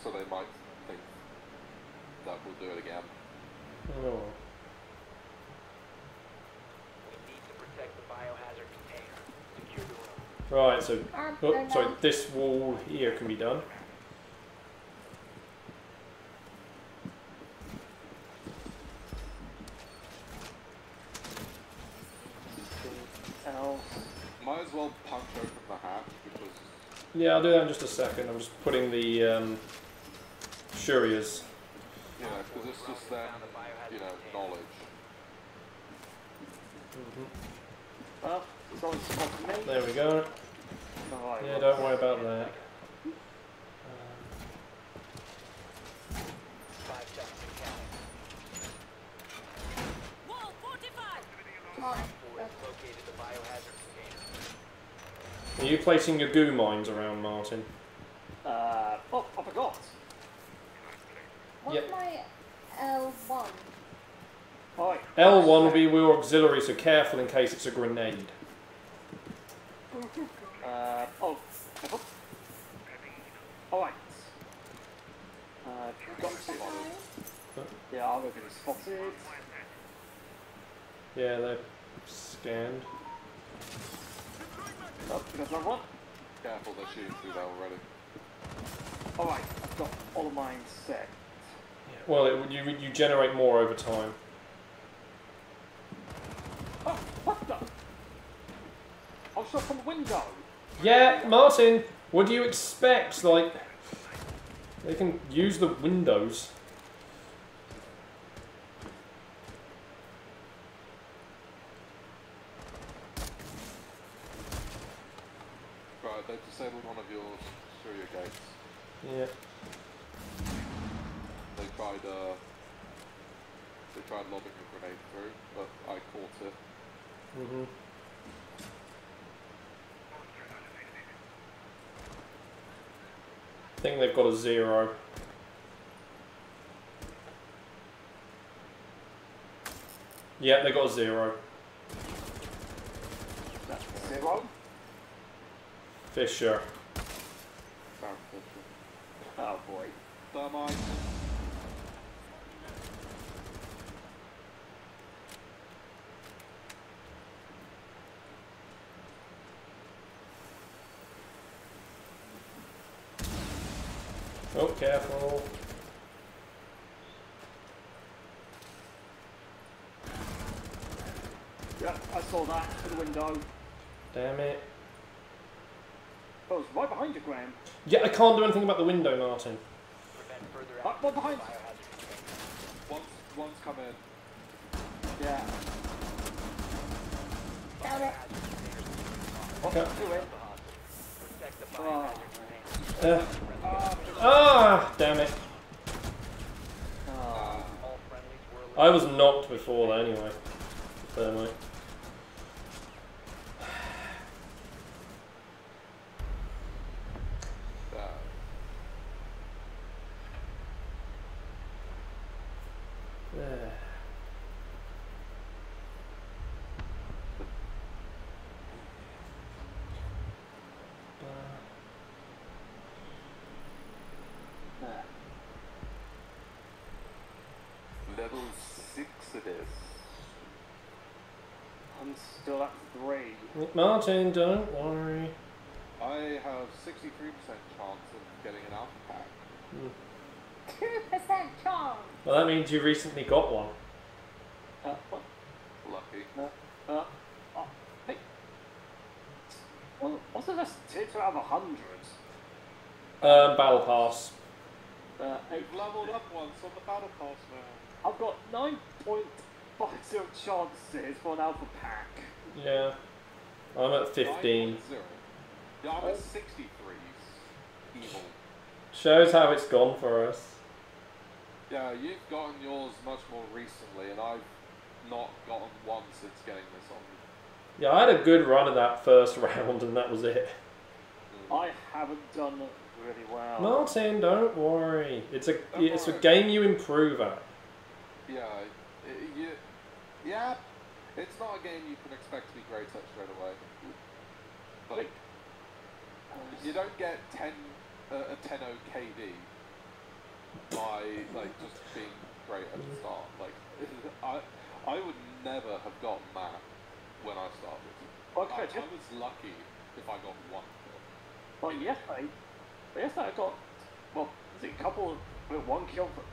So they might think that we'll do it again. Oh. We need to protect the biohazard container. Secure the room. Right, so Um, oh, sorry, this wall here can be done. Else. Might as well punch open the hatch because Yeah, I'll do that in just a second. I'm just putting the um, Shurias. you know because it's just then you know knowledge. Well, it's always me. There we go. Alright, Yeah, don't worry about that. Um, Five seconds and counting. Wall fortified! Come on. Four has located the biohazard container. are you placing your goo mines around, Martin? Uh, oh, I forgot. What's Yep. my L1? Alright. L1 will be your auxiliary, so careful in case it's a grenade. [LAUGHS] Uh, oh, careful. Alright. Uh, got spotted. Yeah, I'm looking spotted. Yeah, they're scanned. Oh, there's another one. Careful, they're shooting through that already. Alright, I've got all of mine set. Well, it, you you generate more over time. Oh, what the? I was shot from the window. Yeah, Martin. What do you expect? Like, they can use the windows. Right, they've disabled one of your Syria gates. Yeah. They tried uh they tried lobbing a grenade through, but I caught it. Mhm. I think they've got a zero. Yeah, they got a zero. That's zero. Fisher. Fisher. Oh boy. Thermite. Careful. Yeah, I saw that through the window. Damn it. Oh, it was right behind you, Graham. Yeah, I can't do anything about the window, Martin. Prevent further Uh, one behind. of the biohazard container. One's one's come in. Yeah. Got it. Oh, Okay. do it. Oh. Uh, ah, damn it. Were I was knocked before though, anyway. Uh, Yeah. level six it is. I'm still at three. Martin, don't worry. I have 63% chance of getting an alpha pack. Two percent chance. Well, that means you recently got one. Uh, what? Lucky. Uh, oh, hey. Well, what's the best two out of a hundred? Um, battle pass. Uh, eight. You've leveled up once on the battle pass now. I've got nine point five zero chances for an alpha pack. Yeah. I'm at 15. 9.0. Yeah, I'm at 63s. Evil. Shows how it's gone for us. Yeah, you've gotten yours much more recently, and I've not gotten one since getting this on. Yeah, I had a good run of that first [LAUGHS] round, and that was it. Mm. I haven't done really well. Martin, don't worry. It's a Don't it's a game you improve at. Yeah, i- you, yeah, it's not a game you can expect to be great at straight away. Like, you don't get 10, uh, a 10 KD by, like, just being great at the start. Like, [LAUGHS] I, I would never have gotten that when I started. Okay, I, I was lucky if I got one kill. like yesterday, yesterday I got well, is it a couple of one kill for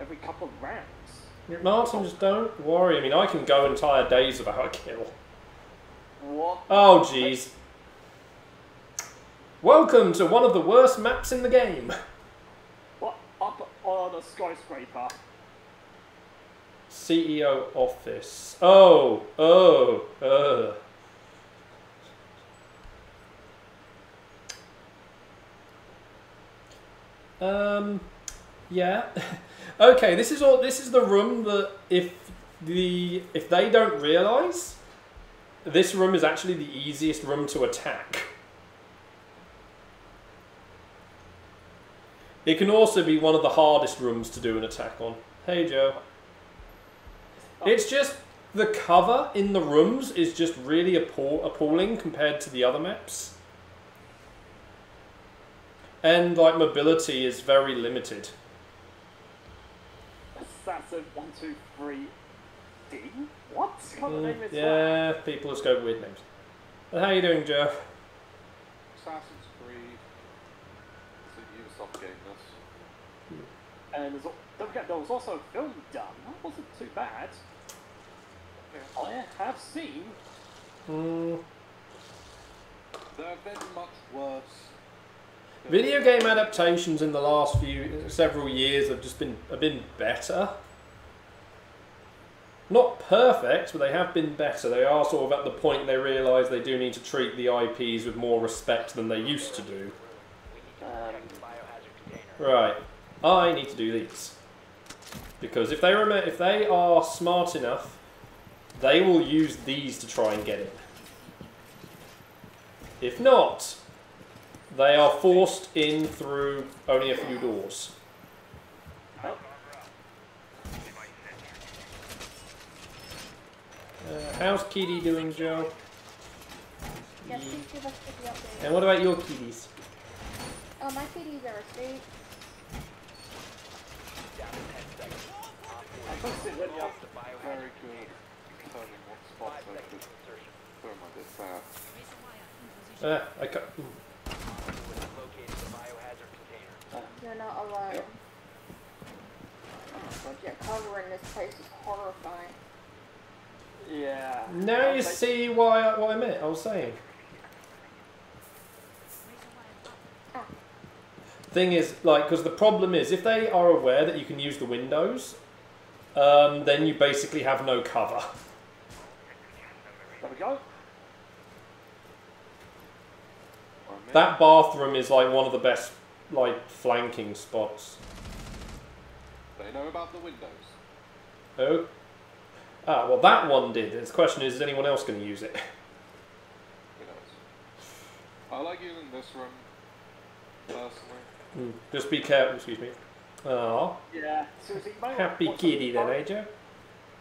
every couple of rounds. Martin, just don't worry. I mean, I can go entire days without a kill. What? Oh, jeez. Welcome to one of the worst maps in the game. What? Up on a skyscraper. CEO office. Oh, oh, uh. Um, yeah. [LAUGHS] okay, this is all. This is the room that if the if they don't realize, this room is actually the easiest room to attack. It can also be one of the hardest rooms to do an attack on. Hey, Joe. It's just the cover in the rooms is just really appall- appalling compared to the other maps. And like mobility is very limited. Assassin one two three D. What kind of Mm, name is that? yeah, people just go with names. But how are you doing, Joe? Assassin's Creed. It's a Ubisoft game. And there's, don't forget, there was also a film done. That wasn't too bad. I have seen. Mm, There have been much worse. video game adaptations in the last few several years have just been have been better. Not perfect, but they have been better. They are sort of at the point they realise they do need to treat the IPs with more respect than they used to do. We need to Um, protect the biohazard container. Right, I need to do these because if they rem- if they are smart enough, they will use these to try and get in. If not, they are forced in through only a few doors. Uh, how's Kitty doing, Joe? Yes, please give us the update. And what about your kitties? Oh, my CDs are asleep. Down to 10 seconds. Op four I is when you the biohazard Very good. Determining what spots I seconds could to insertion. throw my this at. In. Uh, I ca- ooh. Op four has located the biohazard container. You're not alone. Oh, God, your cover in this place is horrifying. Yeah. Now you see why I, what I meant. I was saying. Razor thing is like because the problem is if they are aware that you can use the windows um, then you basically have no cover There we go. That bathroom is like one of the best like flanking spots They know about the windows. Oh. Ah, well, that one did. The question is, is anyone else going to use it? Who knows? I like using this room personally. Hmm, Just be careful. Excuse me. Oh, Yeah. Susie, you may want happy to watch kitty then, eh, Joe?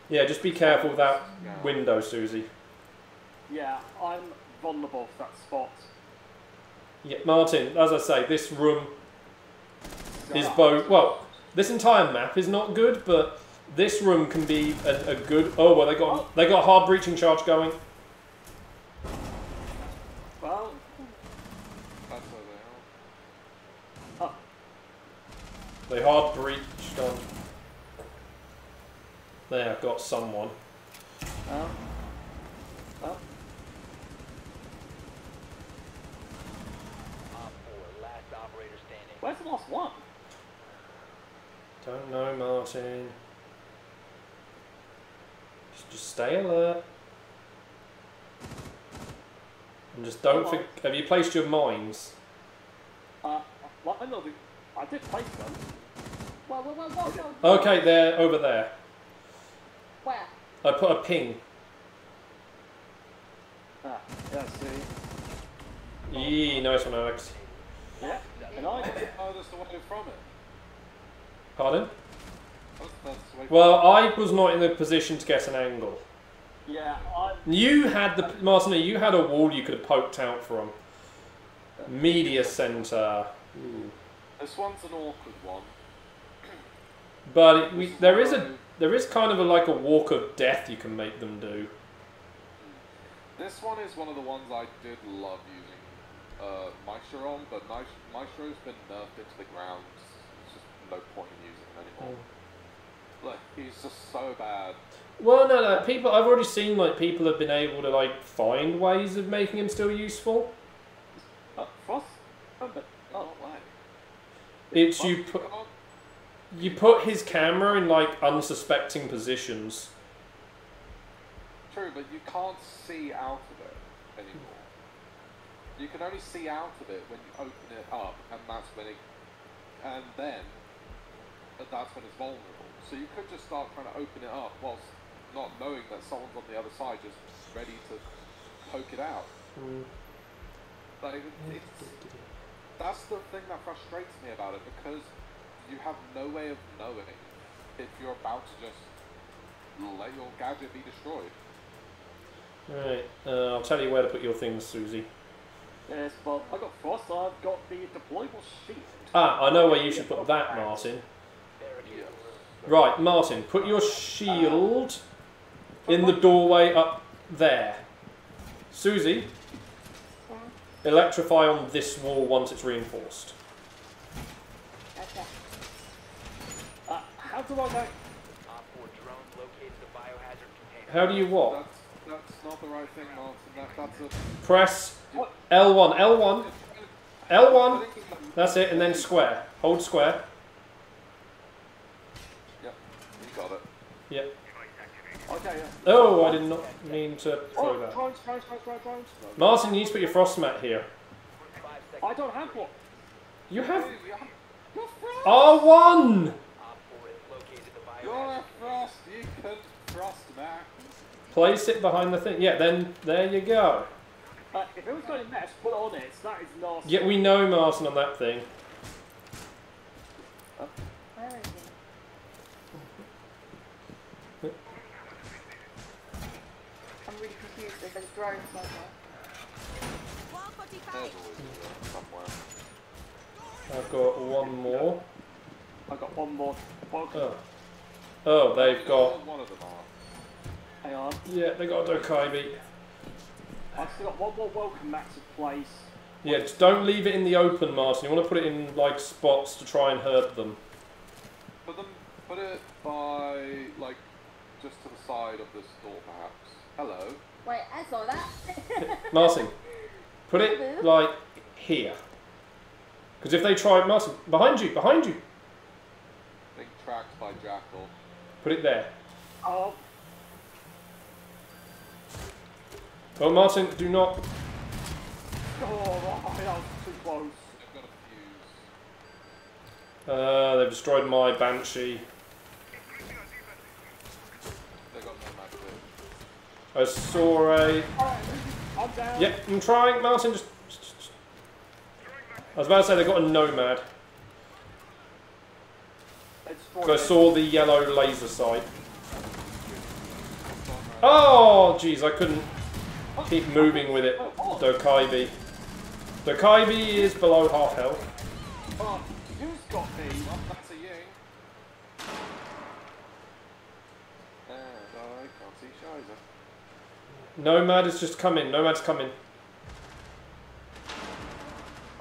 Yeah, just be careful with that Yeah. window, Susie. Yeah, I'm vulnerable to that spot. Yeah, Martin, as I say, this room is Yeah. both. Well, this entire map is not good, but this room can be a, a good. Oh, well, they got they got hard breaching charge going. Well, That's where they hard breached on. There, I've got someone. well, Op 4, last operator standing. where's the last one? Don't know, Martin. Just, just stay alert. And just don't Oh. forget. Have you placed your mines? Uh, well, I know I did place them. Well, well, well, well, well. Okay, they're over there. Where? I put a ping. Ah, yeah, see. Yee, nice one, Alex. Yeah, and I, Oh, that's the way from it. Pardon? That's, that's the way Well, I was not in the position to get an angle. yeah, I, You had the Martin. You had a wall you could have poked out from. Media center. Ooh. This one's an awkward one. [CLEARS THROAT] But it, we, there is a there is kind of a, like a walk of death you can make them do. This one is one of the ones I did love using uh, Maestro on, but Maes- Maestro's been nerfed into the ground. There's just no point in using him anymore. Like, he's just so bad. Well, no, no. People, I've already seen like people have been able to like find ways of making him still useful. uh, Frost, oh, but, Oh, oh, why? It's you put you put his camera in like unsuspecting positions. True, but you can't see out of it anymore. You can only see out of it when you open it up, and that's when it, and then that's when it's vulnerable. So you could just start trying to open it up whilst not knowing that someone's on the other side, just ready to poke it out. Hmm. Like it's that's the thing that frustrates me about it because you have no way of knowing if you're about to just let your gadget be destroyed. Right. Uh, I'll tell you where to put your things, Susie. yes, but I got Frost, I've got the deployable shield. Ah, I know where you should put that, Martin. Barricade Yes. Right, Martin, put your shield in the doorway up there. Susie? Electrify on this wall once it's reinforced. Okay. Uh, how do I go? Op 4 drone located the biohazard container. How do you what? That's that's not the right thing, Martin. That, that's a Press What? L1, L1, L1. I think it's- That's it, and then square. Hold square. Yep, you got it. Yep. Okay, yeah. Oh, I did not mean to throw Oh, that. drones, drones, drones, drones, drones. Martin, you need to put your frost mat here. I don't have one. You have Hey, we have- You're frost. R1. Op 4 has located the You're a frost. You could frost mat. Place it behind the thing. Yeah, then there you go. Uh, if it was going to mess, put it on it. That is nasty. Yeah, we know Martin on that thing is he? I'm really confused. There's a drone somewhere. Wild 45. There's always a somewhere. I've got one more. I've got one more. Oh. Oh, they've got. One of them are. Hang on. Yeah, they got a Dokkaebi. I've still got one more welcome mat to place. Yeah, just don't leave it in the open, Martin. You want to put it in like spots to try and hurt them. Put them. Put it by like just to the side of this door, perhaps. Hello. Wait, I saw that. [LAUGHS] Martin, put it like here. Because if they try, Martin, behind you, behind you, Big tracks by Jackal. put it there. Oh, Oh, Martin, do not. oh, right, that was too close. They've got a Fuze. Uh, they've destroyed my Banshee. I saw a. Down. Yep, I'm trying. Martin, just. I was about to say they got a nomad. I saw the yellow laser sight. Oh, jeez, I couldn't keep moving with it. Dokkaebi. Dokkaebi is below half health. Oh, who's got me? Well, that's a Ying. And I can't see Shiza. Nomad has just come in. Nomad's come in.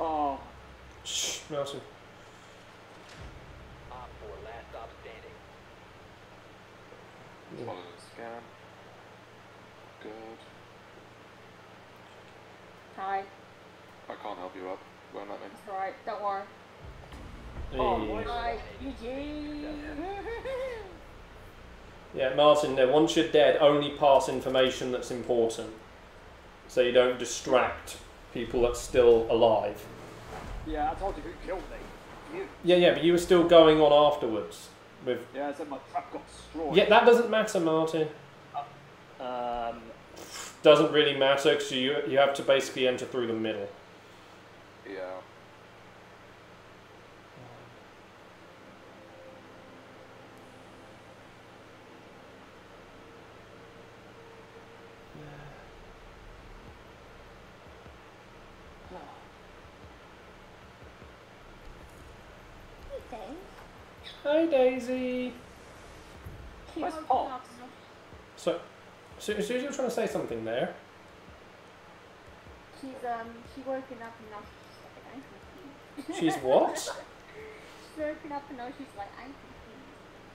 Oh, Shh, Martin. Op 4, last stop standing. Following the scan. Good. Hi. I can't help you up. Won't let me. It's alright. Don't worry. Oh, Hey. boy. Hi. Eugene. [LAUGHS] Yeah, Martin, there, once you're dead, only pass information that's important. So you don't distract people that's still alive. yeah, I told you who killed me. You. Yeah, yeah, but you were still going on afterwards. With Yeah, I said my trap got destroyed. Yeah, that doesn't matter, Martin. Um, Doesn't really matter because you, you have to basically enter through the middle. Yeah. Hi, Daisy. Where's Paul? up. So, Su- Susie was trying to say something there. She's um she woken up and now she's like I'm confused. She's [LAUGHS] what? she's woken up and now she's like I'm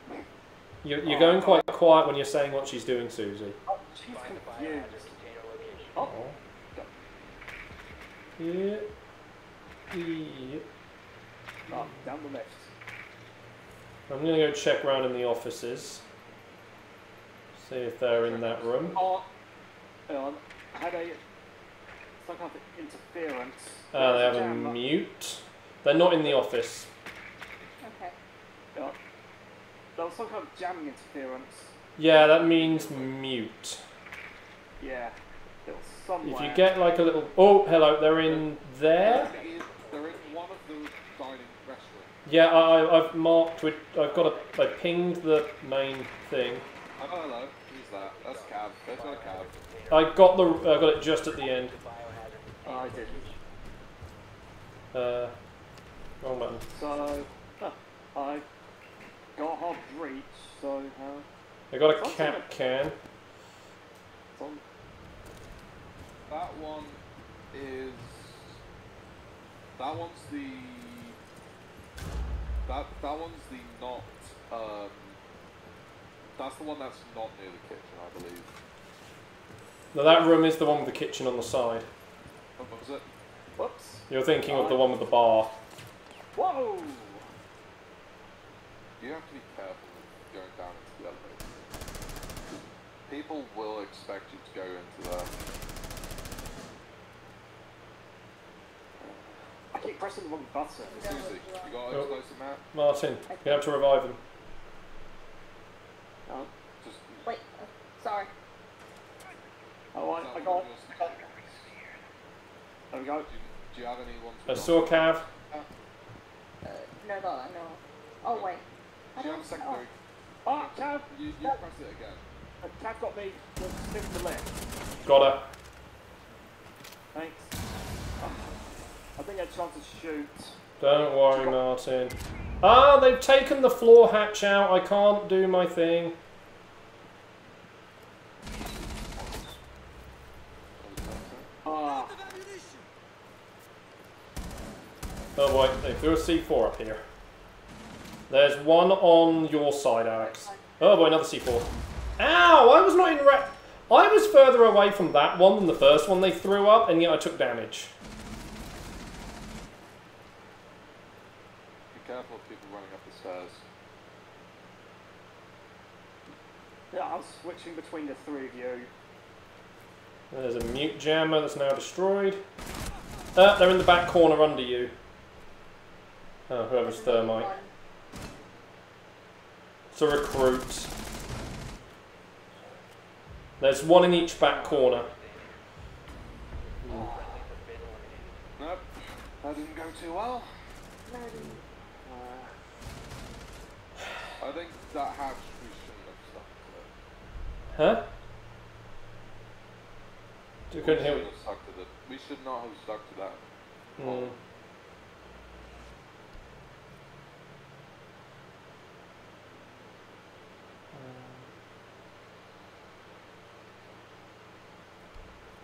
confused. You're, you're going quite quiet when you're saying what she's doing, Susie. oh, she's Find the confused. biohazard container location. Oh, Yeah. Yeah. oh, down the left. I'm gonna go check around in the offices. See if they're in that room. Oh, hang on. Had a some kind of interference. Uh, they have a mute. They're not in the office. Okay. Yeah. There was some kind of jamming interference. Yeah, that means mute. Yeah. It was somewhere. If you get like a little. Oh, hello, they're in there? They're in, they're in one of the dining restaurants. Yeah, I, I- I've marked with. I've got a. I pinged the main thing. Oh, hello. Who's that? That's Cav. They've got a Cav. I got the. I got it just at the end. Oh, I didn't. Uh, wrong button. So, huh, I got hard reach, so uh, I got a Kapkan. on. That one is. That one's the. That that one's the not. Um, that's the one that's not near the kitchen, I believe. Now that room is the one with the kitchen on the side. What was it? Whoops. You're thinking of the one with the bar. Whoa! You have to be careful going down into the elevator. People will expect you to go into the. Keep pressing the wrong button. That Susie, you wrong. got Oh. explosive mat? Martin, you have to revive him. Oh, Just. Wait. Uh, sorry. oh I, I got. There we go. Do you, do you have any ones? I saw Cav. Uh, no, no, no. Oh wait. I Do you have a don't. secondary? Ah, Cav! You, you press it again. Uh, Cav got me. Stick to the left. Got her. Thanks. I think I had a chance to shoot. Don't worry, Martin. Ah, they've taken the floor hatch out. I can't do my thing. Ah, Oh boy, they threw a C4 up here. There's one on your side, Alex. Oh boy, another C4. Ow! I was not in I was further away from that one than the first one they threw up, and yet I took damage. Careful of people running up the stairs. yeah, I'm switching between the three of you. There's a mute jammer that's now destroyed. Uh, they're in the back corner under you. Oh, whoever's thermite. It's a recruit. There's one in each back corner. Nope, that didn't go too well. No, I think that hatch we shouldn't have stuck to it. Huh? You couldn't hear shouldn't me. have stuck to the. We should not have stuck to that. Mm.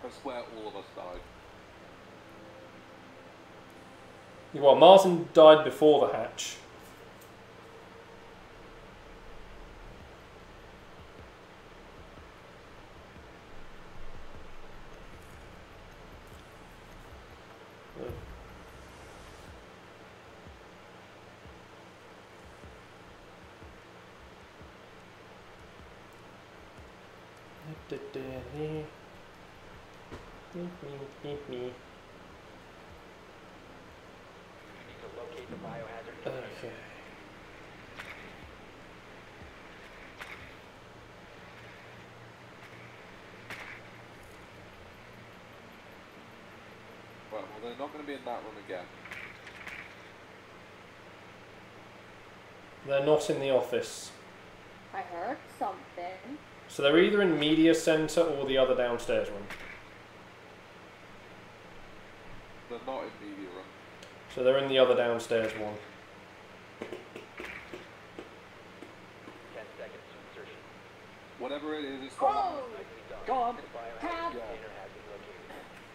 I swear all of us died. Well, Martin died before the hatch. You need to locate the biohazard container. Okay. Right, well, they're not going to be in that room again. They're not in the office. I heard something. So they're either in media center or the other downstairs room. They're not in media room. So they're in the other downstairs one. Ten seconds to insertion. Whatever it is, it's Oh! not. Nicely done. Go on. The biohazard Cap. container has been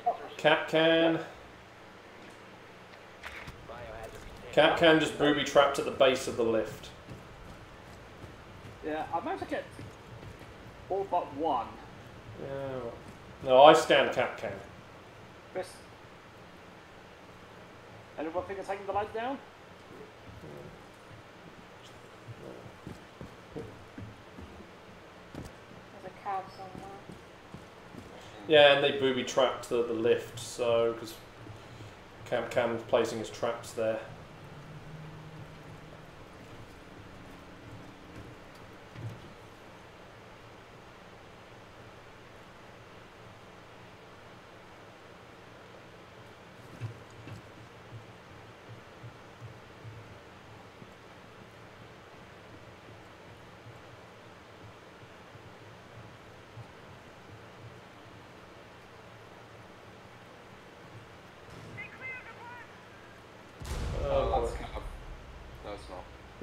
located. Kapkan. Biohazard container. Kapkan just booby trapped at the base of the lift. Yeah, I managed to get all but one. Yeah. No, I scanned Cat can. Chris. Anyone think of taking the light down? There's a Cav somewhere. Yeah, and they booby trapped the, the lift, so because Cam Cam's placing his traps there.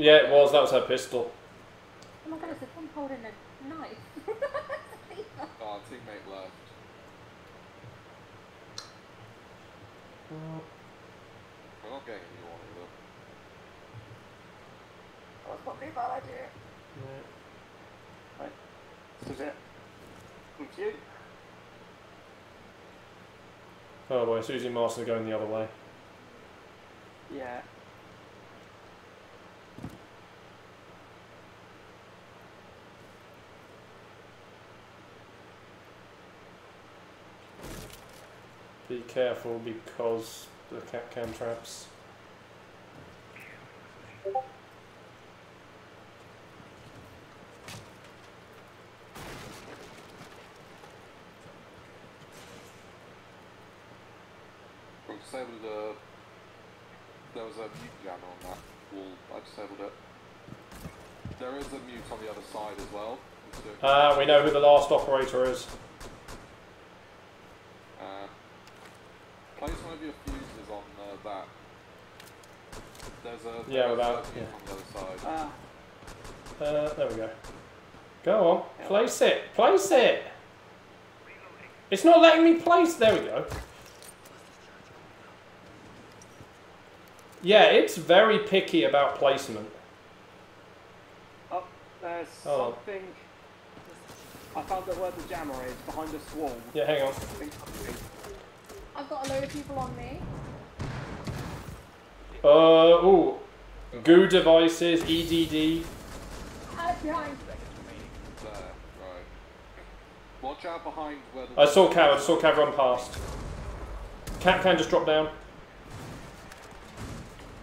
Yeah, it was. That was her pistol. Oh my goodness, if I'm holding a knife. [LAUGHS] Oh, our teammate left. We're not getting anyone either. that was probably a bad idea. This is it. Thank you. Oh boy, Susie and Martin are going the other way. Yeah. Careful because the Kapkan traps. We disabled the. There was a mute jammer on that wall. I disabled it. There is a mute on the other side as well. Ah, we know who the last operator is. Uh, place one of your fuses on uh, that. There's a Yeah, there's without- yeah. on the other side. Ah, Uh, there we go. Go on, place it, place it. It's not letting me place. There we go. Yeah, it's very picky about placement. oh, there's Oh. something. I found out where the jammer is behind this wall. Yeah, hang on. I've got a load of people on me. Uh, ooh. Goo devices, EDD. Watch out behind I saw Cav, I saw Cav run past. Kapkan just drop down.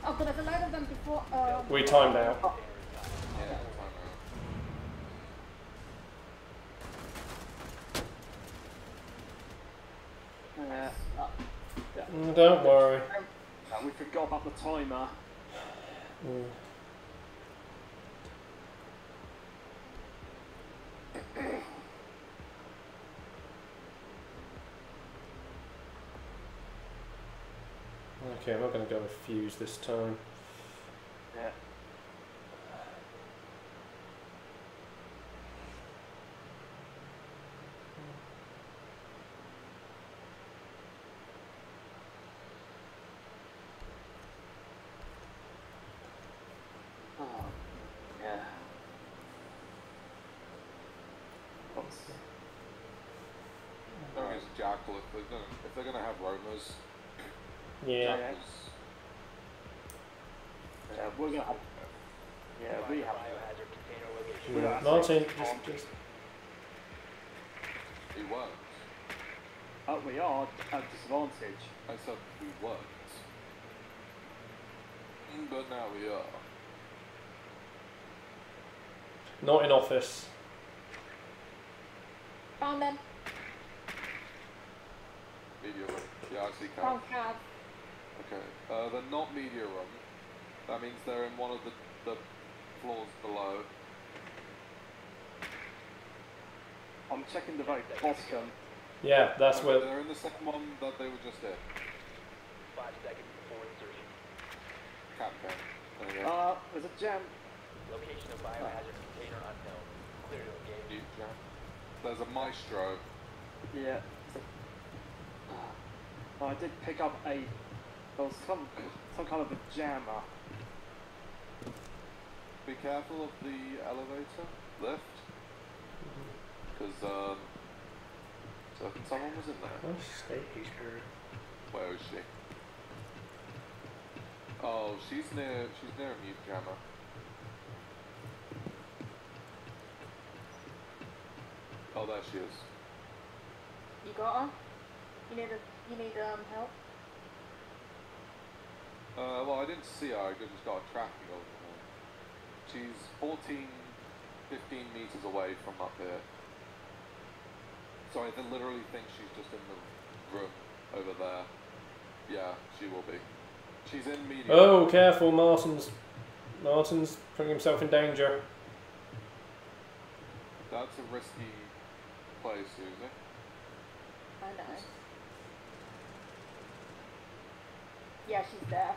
Oh there's a load of them before. Uh, we timed out. Oh. yeah. Mm, don't worry. Um, and we forgot about the timer. Mm. Okay, I'm not going to go with Fuze this time. Yeah. Oh, yeah. What's, There is Jackal if they're gonna if they're gonna have roamers. Yeah. Jackal's yeah, we're gonna have. Yeah, we have. Biohazard container location. We're Yeah. not Martin, saying- just, just he worked. Uh, we are at disadvantage. I said we worked. Mm, But now we are. not in office. Found them. Media room. Yeah, I see Cav. Found Cav. Okay. Uh, they're not media room. That means they're in one of the, the floors below. I'm checking the very bottom. Yeah, that's Okay, where. They're in the second one that they were just in. Five seconds before insertion. Cap cam. There you go. Uh, there's a gem. Location of biohazard container unknown. Clear to engage. There's a maestro. Yeah. Oh, I did pick up a. There was some some kind of a jammer. Be careful of the elevator lift. Because um, so someone was in there. Oh, stay here. Where is she? Oh, she's near. She's near a mute jammer. Oh, there she is. You got her? You need a, you need um help? Uh, well, I didn't see her. I just got a tracking over her. She's 14, 15 meters away from up here. So I literally think she's just in the room over there. Yeah, she will be. She's in medium. Oh, careful, Martin's. Martin's putting himself in danger. That's a risky play, Susie. I know. Yeah, she's there.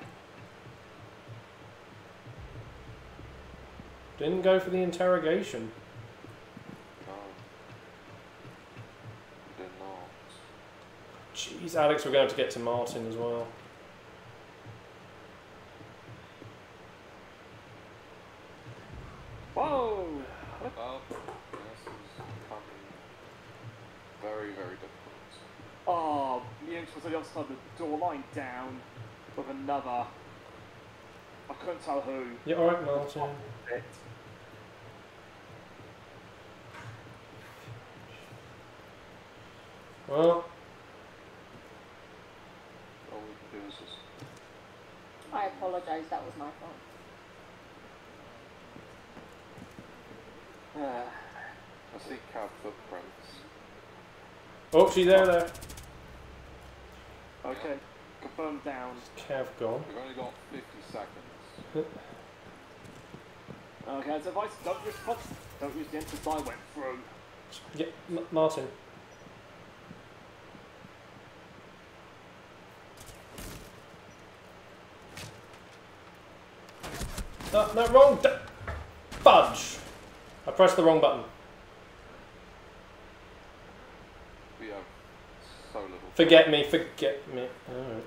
Didn't go for the interrogation. No. Did not. Jeez, Alex, we're going to have to get to Martin as well. Whoa! Well, this is becoming very, very difficult. Oh, Yanks was on the other side of the door lying down with another. I couldn't tell who. Yeah, alright, Martin. It. Well, All we can do is just. I apologise, that was my fault. Uh, I see Cav footprints. oh, she's there, there. okay, confirmed down. Cav gone. We've only got 50 seconds. Okay, so if I s- don't use put, don't use the entrance I went through. Yeah, Martin. No, no, wrong. D- fudge. I pressed the wrong button. We have so little. Forget me, forget me. Alright.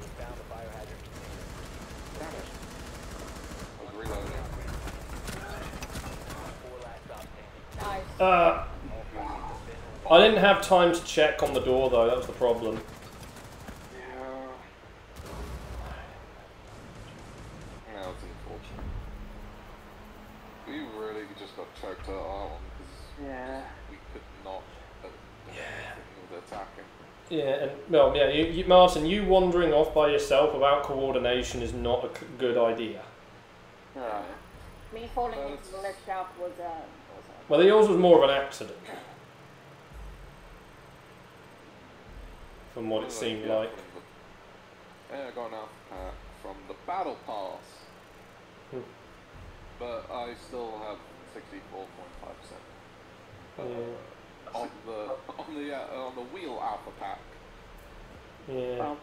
We found the biohazard container. I was reloading. Four last stop standing. Nice. Uh, I didn't have time to check on the door though, that was the problem. Yeah. Yeah, that's unfortunate. We really just got choked out on one because Yeah. we could not uh, do anything with attacking. Yeah, and well, yeah, you, you, Martin, you wandering off by yourself without coordination is not a c- good idea. Uh, Me falling Well, into the it's- lift shaft was a. Was a Well, yours was more of an accident. From what it seemed Yeah, like. the- Yeah, I got an alpha pack from the battle pass. Hmm. But I still have 64.5% Yeah. on the on the uh, on the wheel alpha pack. Yeah. well,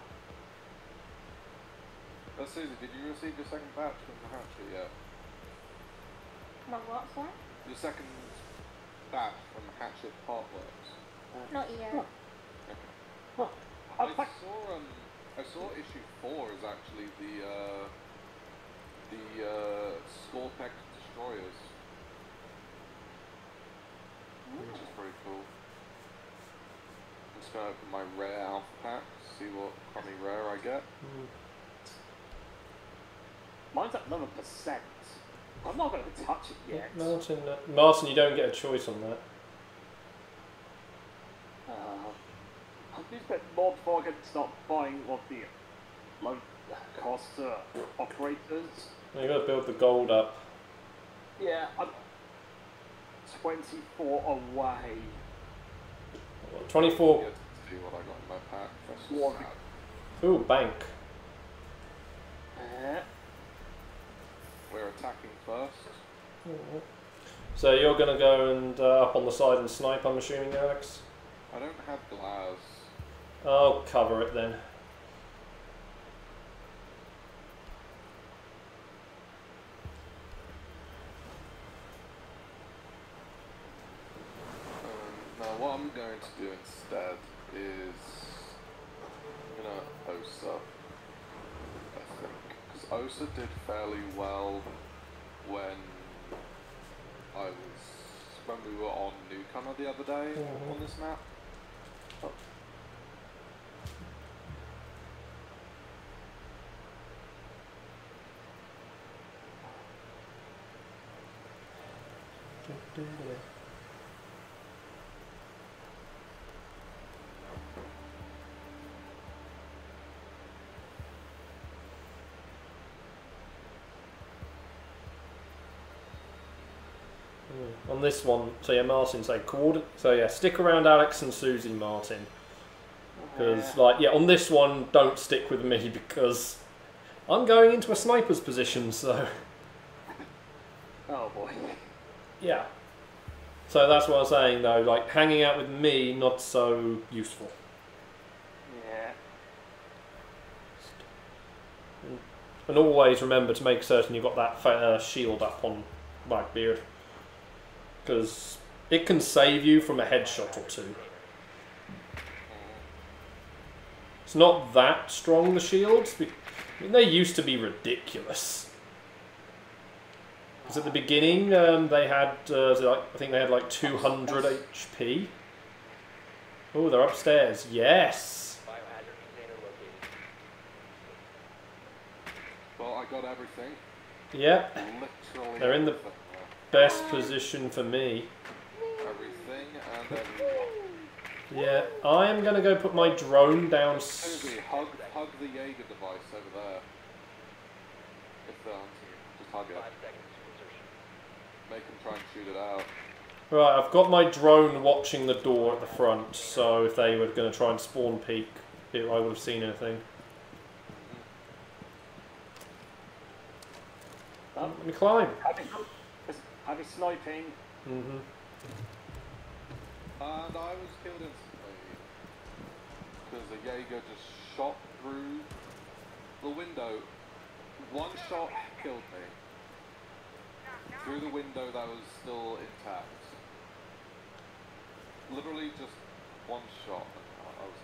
Uh, Susie, did you receive your second batch from the hatchery yet? My what, sorry? Your second batch from the Hachette Partworks. Not yet. Okay. I I saw um I saw issue four is actually the uh the uh Scorpec destroyers. Which is pretty cool. Just gonna open my rare alpha pack, see what crummy rare I get. Mm. mine's at 11%. I'm not going to touch it yet. Martin, uh, Martin, you don't get a choice on that. Uh, I need a bit more before I can start buying what the low cost uh, operators. You got to build the gold up. Yeah, I'm 24 away. Well, 24. See what I got in my pack. One. Ooh, bank. Uh, We're attacking first. So you're going to go and uh, up on the side and snipe, I'm assuming, Alex? I don't have glass. I'll cover it then. Um, now what I'm going to do instead is I'm gonna Osa. I think because Osa did fairly well when I was when we were on newcomer the other day Mhm. on this map. Mm. On this one, so yeah, Martin say coordinate. So yeah, stick around Alex and Susie Martin. Because like yeah, on this one, don't stick with me [LAUGHS] because I'm going into a sniper's position. So oh boy. yeah. So that's what I'm saying though. Like hanging out with me, not so useful. Yeah. And always remember to make certain you've got that uh, shield up on Blackbeard. Because it can save you from a headshot or two. It's not that strong, the shields. I mean, they used to be ridiculous. Because at the beginning, um, they had, uh, like, I think they had like 200 HP. Oh, they're upstairs. Yes! Biohazard container located. Well, I got everything. Yep. Literally. They're in the- Best position for me. everything and everyone. Yeah, I am going to go put my drone down. s- hug, hug the Jaeger device over there. If they're just hug it. Five seconds to insertion. Make them try and shoot it out. Right, I've got my drone watching the door at the front, so if they were going to try and spawn peek, it, I would have seen anything. Um, Let me climb. Heavy, heavy sniping. hmm And I was killed instantly. Because the Jaeger just shot through the window. One shot killed me. Through the window that was still intact. Literally just one shot and I I was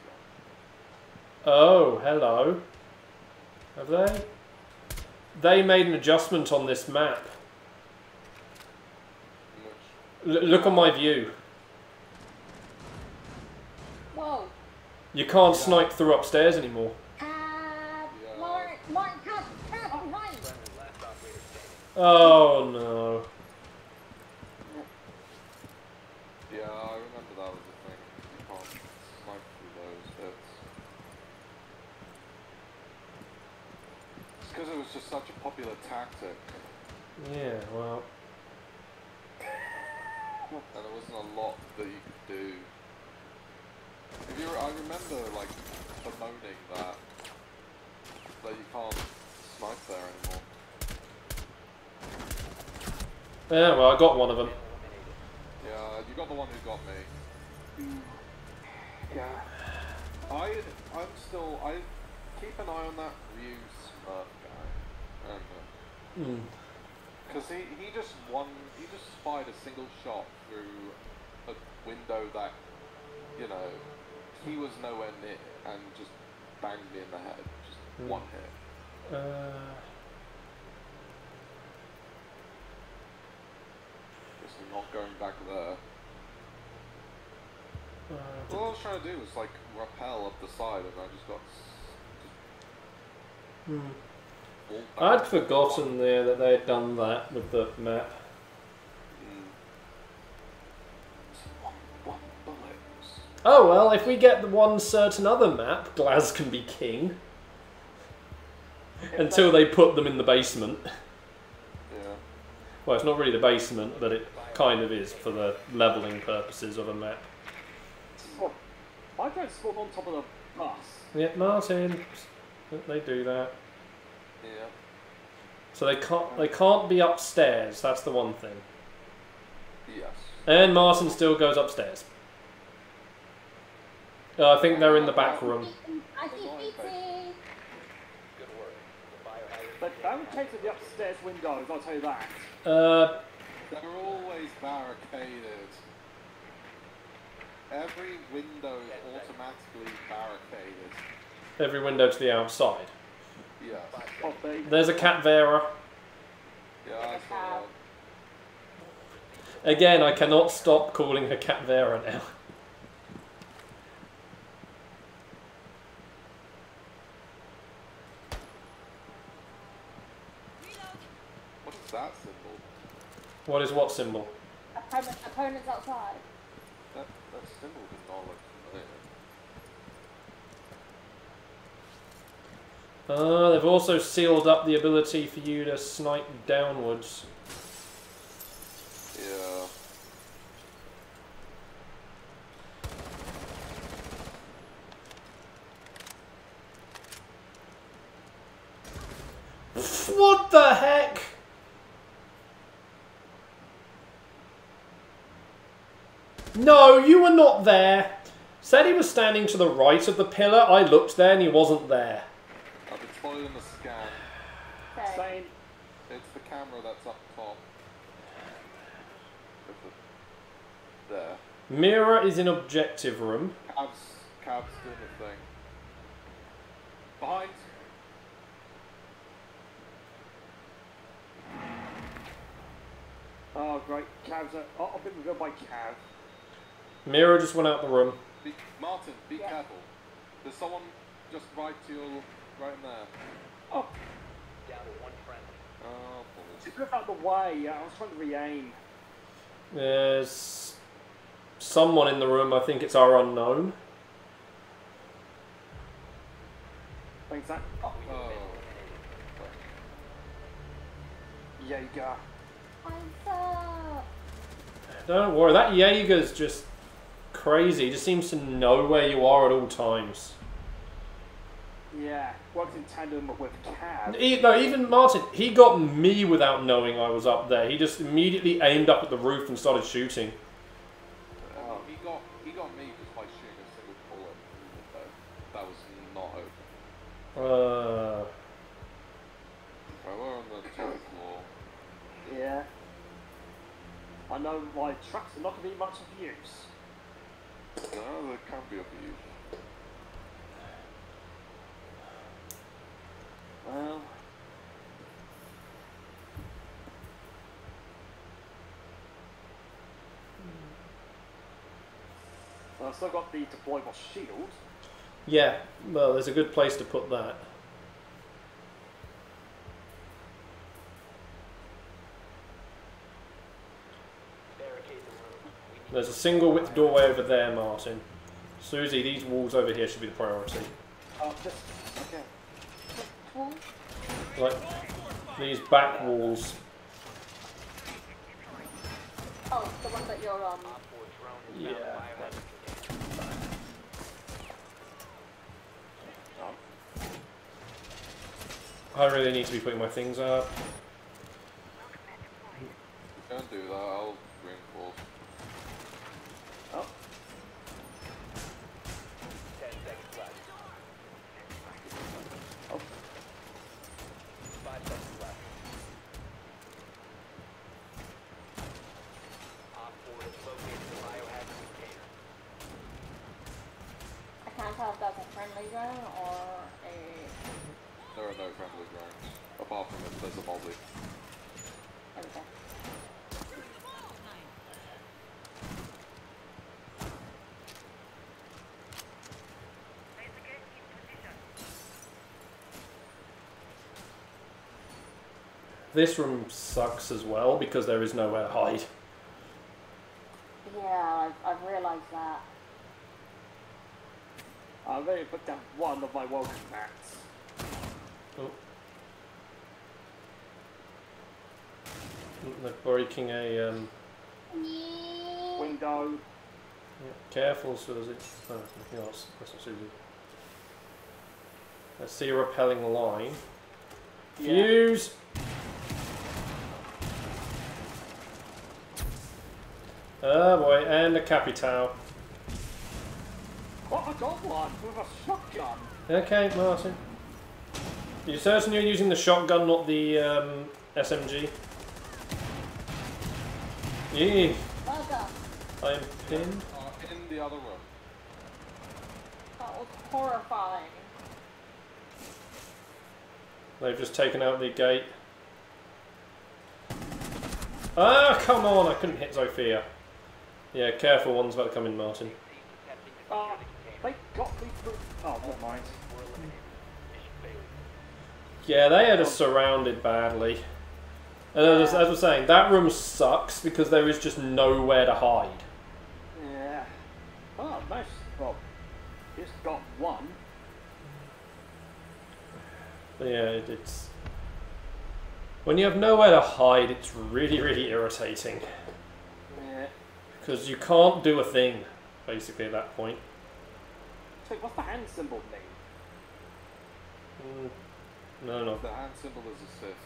gone. Oh, hello. Have they? They made an adjustment on this map. Which, L- look on my view. Whoa. You can't snipe through upstairs anymore. Uh, Martin, Martin, come, come behind. Friendly, last operator standing. Oh no. yeah, I remember that was a thing. You can't snipe through those bits. It's because it was just such a popular tactic Yeah, well, and there wasn't a lot that you could do. If you, I remember like bemoaning that that you can't snipe there anymore. yeah, well, I got one of them. Yeah, you got the one who got me. Yeah. I, I'm still, I keep an eye on that Ryu Smurf guy, and Mm. Because he, he just won, he just fired a single shot through a window that, you know, he was nowhere near, and just banged me in the head, just Hmm. one hit. Uh, Just not going back there. uh, All I was trying to do was like rappel up the side, and I just got just hmm. I'd forgotten there that they had done that with the map. Just One, one bullet. Oh well, if we get the one certain other map, Glaz can be king. Until they put them in the basement. Yeah. Well, it's not really the basement, but it kind of is for the leveling purposes of a map. Oh, I don't spawn on top of the bus. Yeah, Martin, they do that. Yeah. So they can't they can't be upstairs. That's the one thing. Yes. And Martin still goes upstairs. Uh, I think they're in the back room. I keep eating. Good work. But don't take to the upstairs windows, I'll tell you that. Uh, They're always barricaded. Every window is automatically barricaded. every window to the outside. Yes. There's a cat Vera. Yeah, I. Again, I cannot stop calling her cat Vera now. What is that symbol? What is what symbol? Opponent, opponents outside. That that symbol does not look familiar. Uh, they've also sealed up the ability for you to snipe downwards. Yeah. What the heck? No, you were not there. Said he was standing to the right of the pillar. I looked there and he wasn't there. I've been spotted in the scan. Okay. saying, It's the camera that's up top. There. Mira is in objective room. Cabs, cabs doing the thing. Behind. oh great, Cavs are, oh, I've been good by Cav. Mira just went out the room. Be, Martin, be Yeah. careful. There's someone just right to your right in there. Oh, down to one friendly. Oh, balls. just move out of the way, uh, I was trying to re-aim. There's someone in the room. I think it's our unknown. Thanks, that. Oh, Oh. Jaeger. What's up? Don't worry, that Jaeger's just crazy. He just seems to know where you are at all times. Yeah, worked in tandem with Cav. E- no, even Martin, he got me without knowing I was up there. He just immediately aimed up at the roof and started shooting. Oh, he got he got me just by shooting a single bullet through the window. That was not open. Uh, Right, we're on the tenth floor. Yeah. I know my trucks are not going to be much of use. No, they can't be of use. Hmm. Well. I've still got the deployable shield. yeah, well, there's a good place to put that. Barricade the room. We need There's a single width doorway over there, Martin. Susie, these walls over here should be the priority. Oh, just. Okay wall? Like these back walls. Oh, the one that you're on. Yeah. I really need to be putting my things up. Don't do that, I'll This room sucks as well because there is nowhere to hide. Yeah, I've, I've realised that. I'm ready to put down one of my welcome mats. Oh. They're breaking a. Um, Window. yeah, careful, Susie. Oh, nothing else. That's not Susie. Let's see a repelling line. Yeah. Fuze! Oh boy, and a Capital. What a got one with a shotgun. Okay, Martin. You certain you're using the shotgun, not the um, SMG? Yeah, Bugger! I am pinned. Uh, in the other room. That was horrifying. They've just taken out the gate. Ah, come on! I couldn't hit Zofia. Yeah, careful, one's about to come in, Martin. Teams attempting to secure the container. they got me through. Oh, never mind. Were eliminated. Mission failure. Yeah, they had us surrounded badly. And as, as I was saying, that room sucks because there is just nowhere to hide. Yeah. Oh, nice. Well, just got one. Yeah, it, it's when you have nowhere to hide, it's really, really irritating. Because you can't do a thing basically at that point. So, what's the hand symbol mean? Mm, no, no. The hand symbol is assist.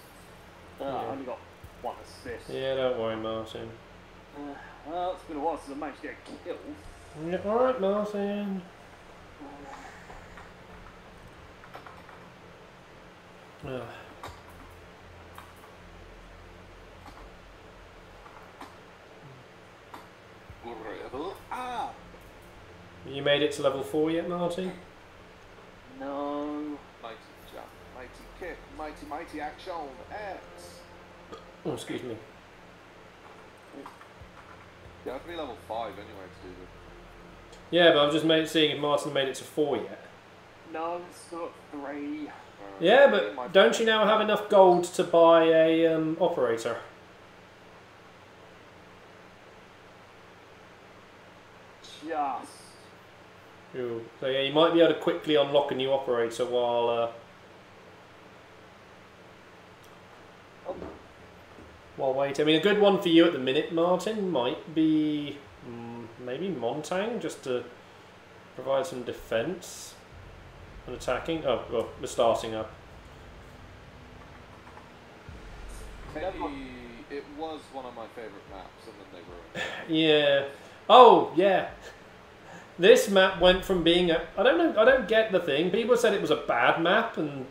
Uh, Yeah. I only got one assist. Yeah, don't worry, Martin. Uh, well, it's been a while since I managed to get a kill. Yeah, all right, Martin. Ugh. Rebel up! You made it to level four yet, Martin? No. Mighty jump, mighty kick, mighty mighty action, X! Oh, excuse me. You have to be level 5 anyway to do this. Yeah, but I'm just made, seeing if Martin made it to four yet. No, it's not three. Uh, Yeah, me and my but don't you now have enough gold to buy a um, operator? Just. Ooh. So yeah, you might be able to quickly unlock a new operator while uh, while waiting. I mean, a good one for you at the minute, Martin, might be mm, maybe Montagne, just to provide some defense and attacking. Oh, well, we're starting up. Maybe it was one of my favourite maps and then they ruined it. [LAUGHS] Yeah. Oh, yeah. This map went from being a. I don't know. I don't get the thing. People said it was a bad map and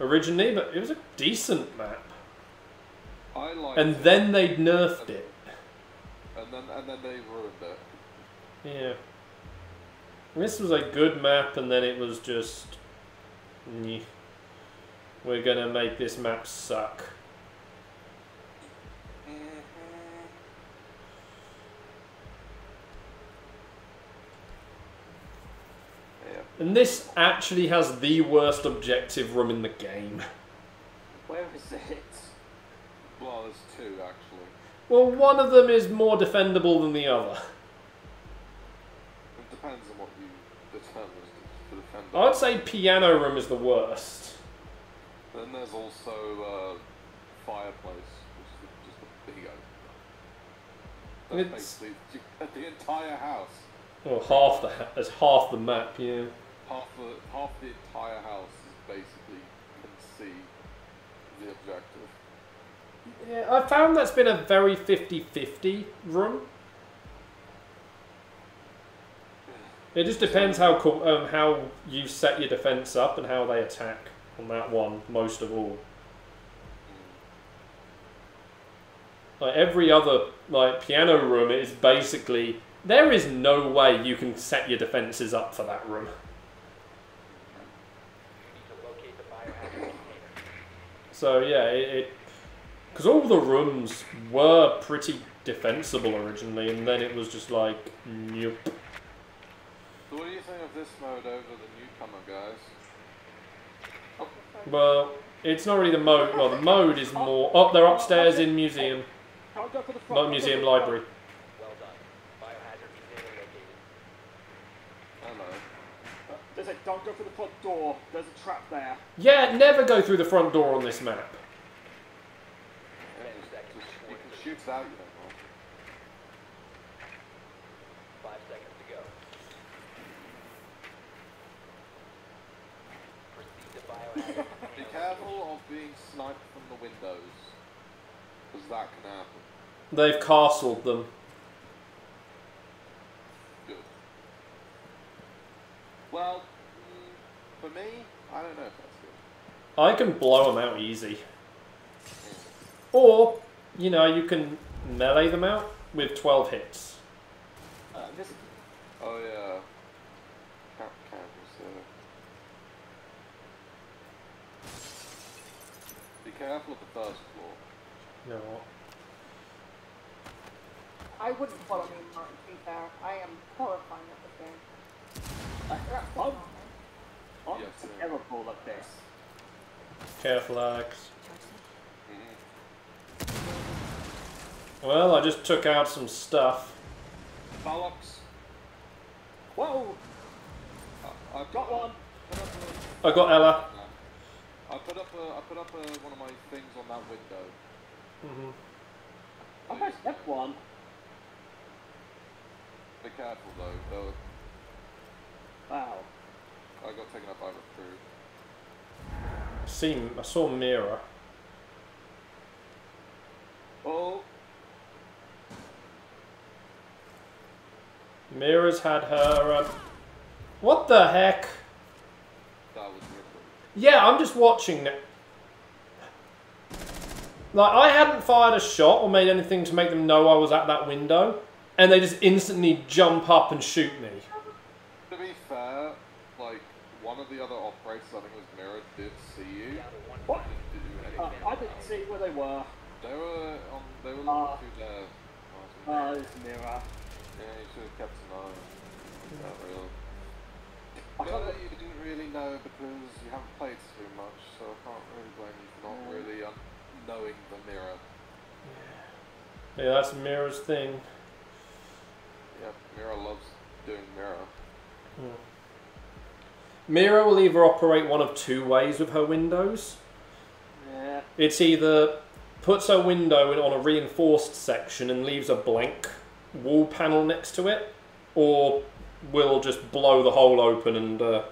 originally, but it was a decent map. I liked And it, then they nerfed it. and then and then they ruined it. Yeah. This was a good map, and then it was just. Nyeh. We're gonna make this map suck. And this actually has the worst objective room in the game. where is it? Well, there's two actually. Well, one of them is more defendable than the other. It depends on what you determine as to defend. I'd say piano room is the worst. Then there's also uh, fireplace, which is just a big open. That's It's- basically the entire house. Well, half the ha- as half the map. Yeah. Half the half the entire house is basically you can see the objective. Yeah, I found that's been a very 50-50 room. It just depends how co- um, how you set your defense up and how they attack on that one most of all. Like every other like piano room is basically there is no way you can set your defenses up for that room. You need to locate the biohazard container. So yeah, it because all the rooms were pretty defensible originally, and then it was just like nope. So what do you think of this mode over the newcomer, guys? Well, it's not really the mode. Well, the mode is more. Oh, they're upstairs in museum, Can't go for the front. not go museum for the library. Well done. Biohazard container located. Hello. Uh, There's a, don't go for the front door. There's a trap there. Yeah, never go through the front door on this map. Yeah, Ten just, seconds just, you can shoot it out, you know. Five seconds to go. Proceed to biohazard Be careful of being sniped from the windows, because that can happen. They've castled them. Well, mm, for me, I don't know if that's good. I can blow them out easy. Or, you know, you can melee them out with 12 hits. Uh, this, Oh yeah. Count cameras there. Be careful of the first floor. You know what? I wouldn't follow me, Martin, to be fair. I am horrifying at this game. You're up to I'm, something. Yes, terrible at this. Careful, Alex. Well, I just took out some stuff. Bollocks. Whoa! I, I've Got one. Up got Ela. I put up a, I put up a, one of my things on that window. hmm I pressed F1. Be careful though. though Wow. I got taken up by a recruit. Seen, I saw Mira. Oh, Mira's had her. Uh... What the heck? that was a. Yeah, I'm just watching it. Like, I hadn't fired a shot or made anything to make them know I was at that window, and they just instantly jump up and shoot me. To be fair, like one of the other operators, I think it was Mira, did see you. Down What? Didn't do Uh. I didn't see where they were. They were on. They were looking Uh, through there. Martin. Uh, this mirror. yeah, you should have kept an eye. on it. Not really. I But can't. you didn't really know because you haven't played too much, so I can't really blame you for not really um, knowing the mirror. Yeah, that's Mira's thing. Yeah, Mira loves doing mirror. Mira will either operate one of two ways with her windows. Yeah. It's either puts her window in on a reinforced section and leaves a blank wall panel next to it, or will just blow the hole open and uh,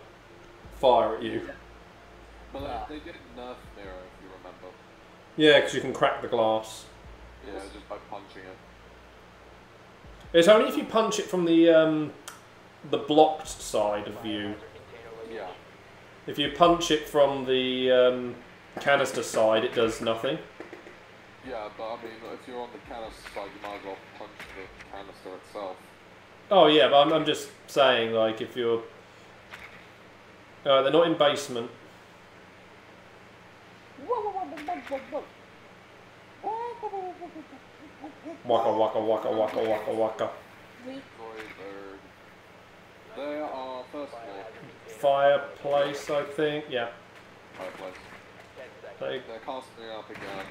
fire at you. But they, Ah. they did nerf mirror, if you remember. Yeah, because you can crack the glass. Yeah, just by punching it. It's only if you punch it from the um, the blocked side of view. Biohazard container located. Yeah. If you punch it from the um, canister side, it does nothing. Yeah, but I mean, if you're on the canister side, you might as well punch the canister itself. Oh yeah, but I'm, I'm just saying, like, if you're... Uh, they're not in basement. Waka waka waka waka waka waka. They are first floor Biohazard container Fireplace, I think. Yeah. fireplace. They, They're casting up again.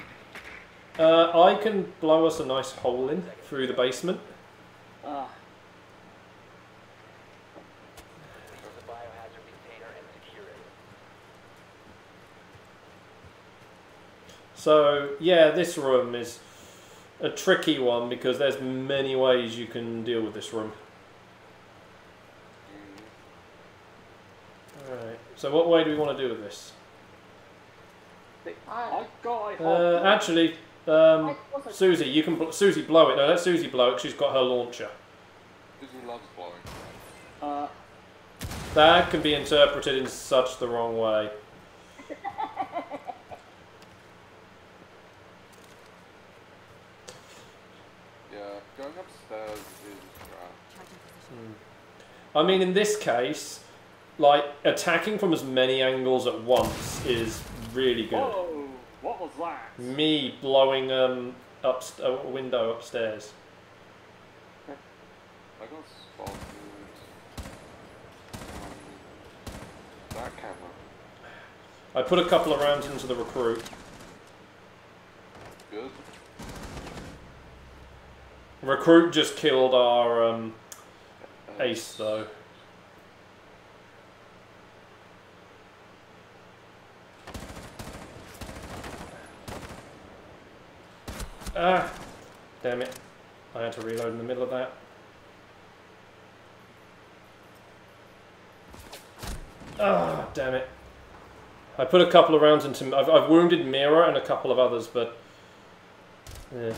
uh, I can blow us a nice hole in through the basement. Ah, Leave the biohazard container and secure it. So yeah, this room is a tricky one because there's many ways you can deal with this room. Alright, so what way do we want to do with this? I got a Uh, actually, um, Susie, you can bl- Susie blow it. No, let Susie blow it. 'cause She's got her launcher. Disney loves blowing. Uh, That can be interpreted in such the wrong way. [LAUGHS] Yeah, going upstairs is crap. Charging. I mean, in this case, like attacking from as many angles at once is really good. whoa! What was that? Me blowing um up a window upstairs. [LAUGHS] I got spotted. That camera. I put a couple of rounds into the recruit. Good. Recruit just killed our um, ace though. Ah, damn it! I had to reload in the middle of that. Ah, damn it! I put a couple of rounds into. I've, I've wounded Mira and a couple of others, but yeah.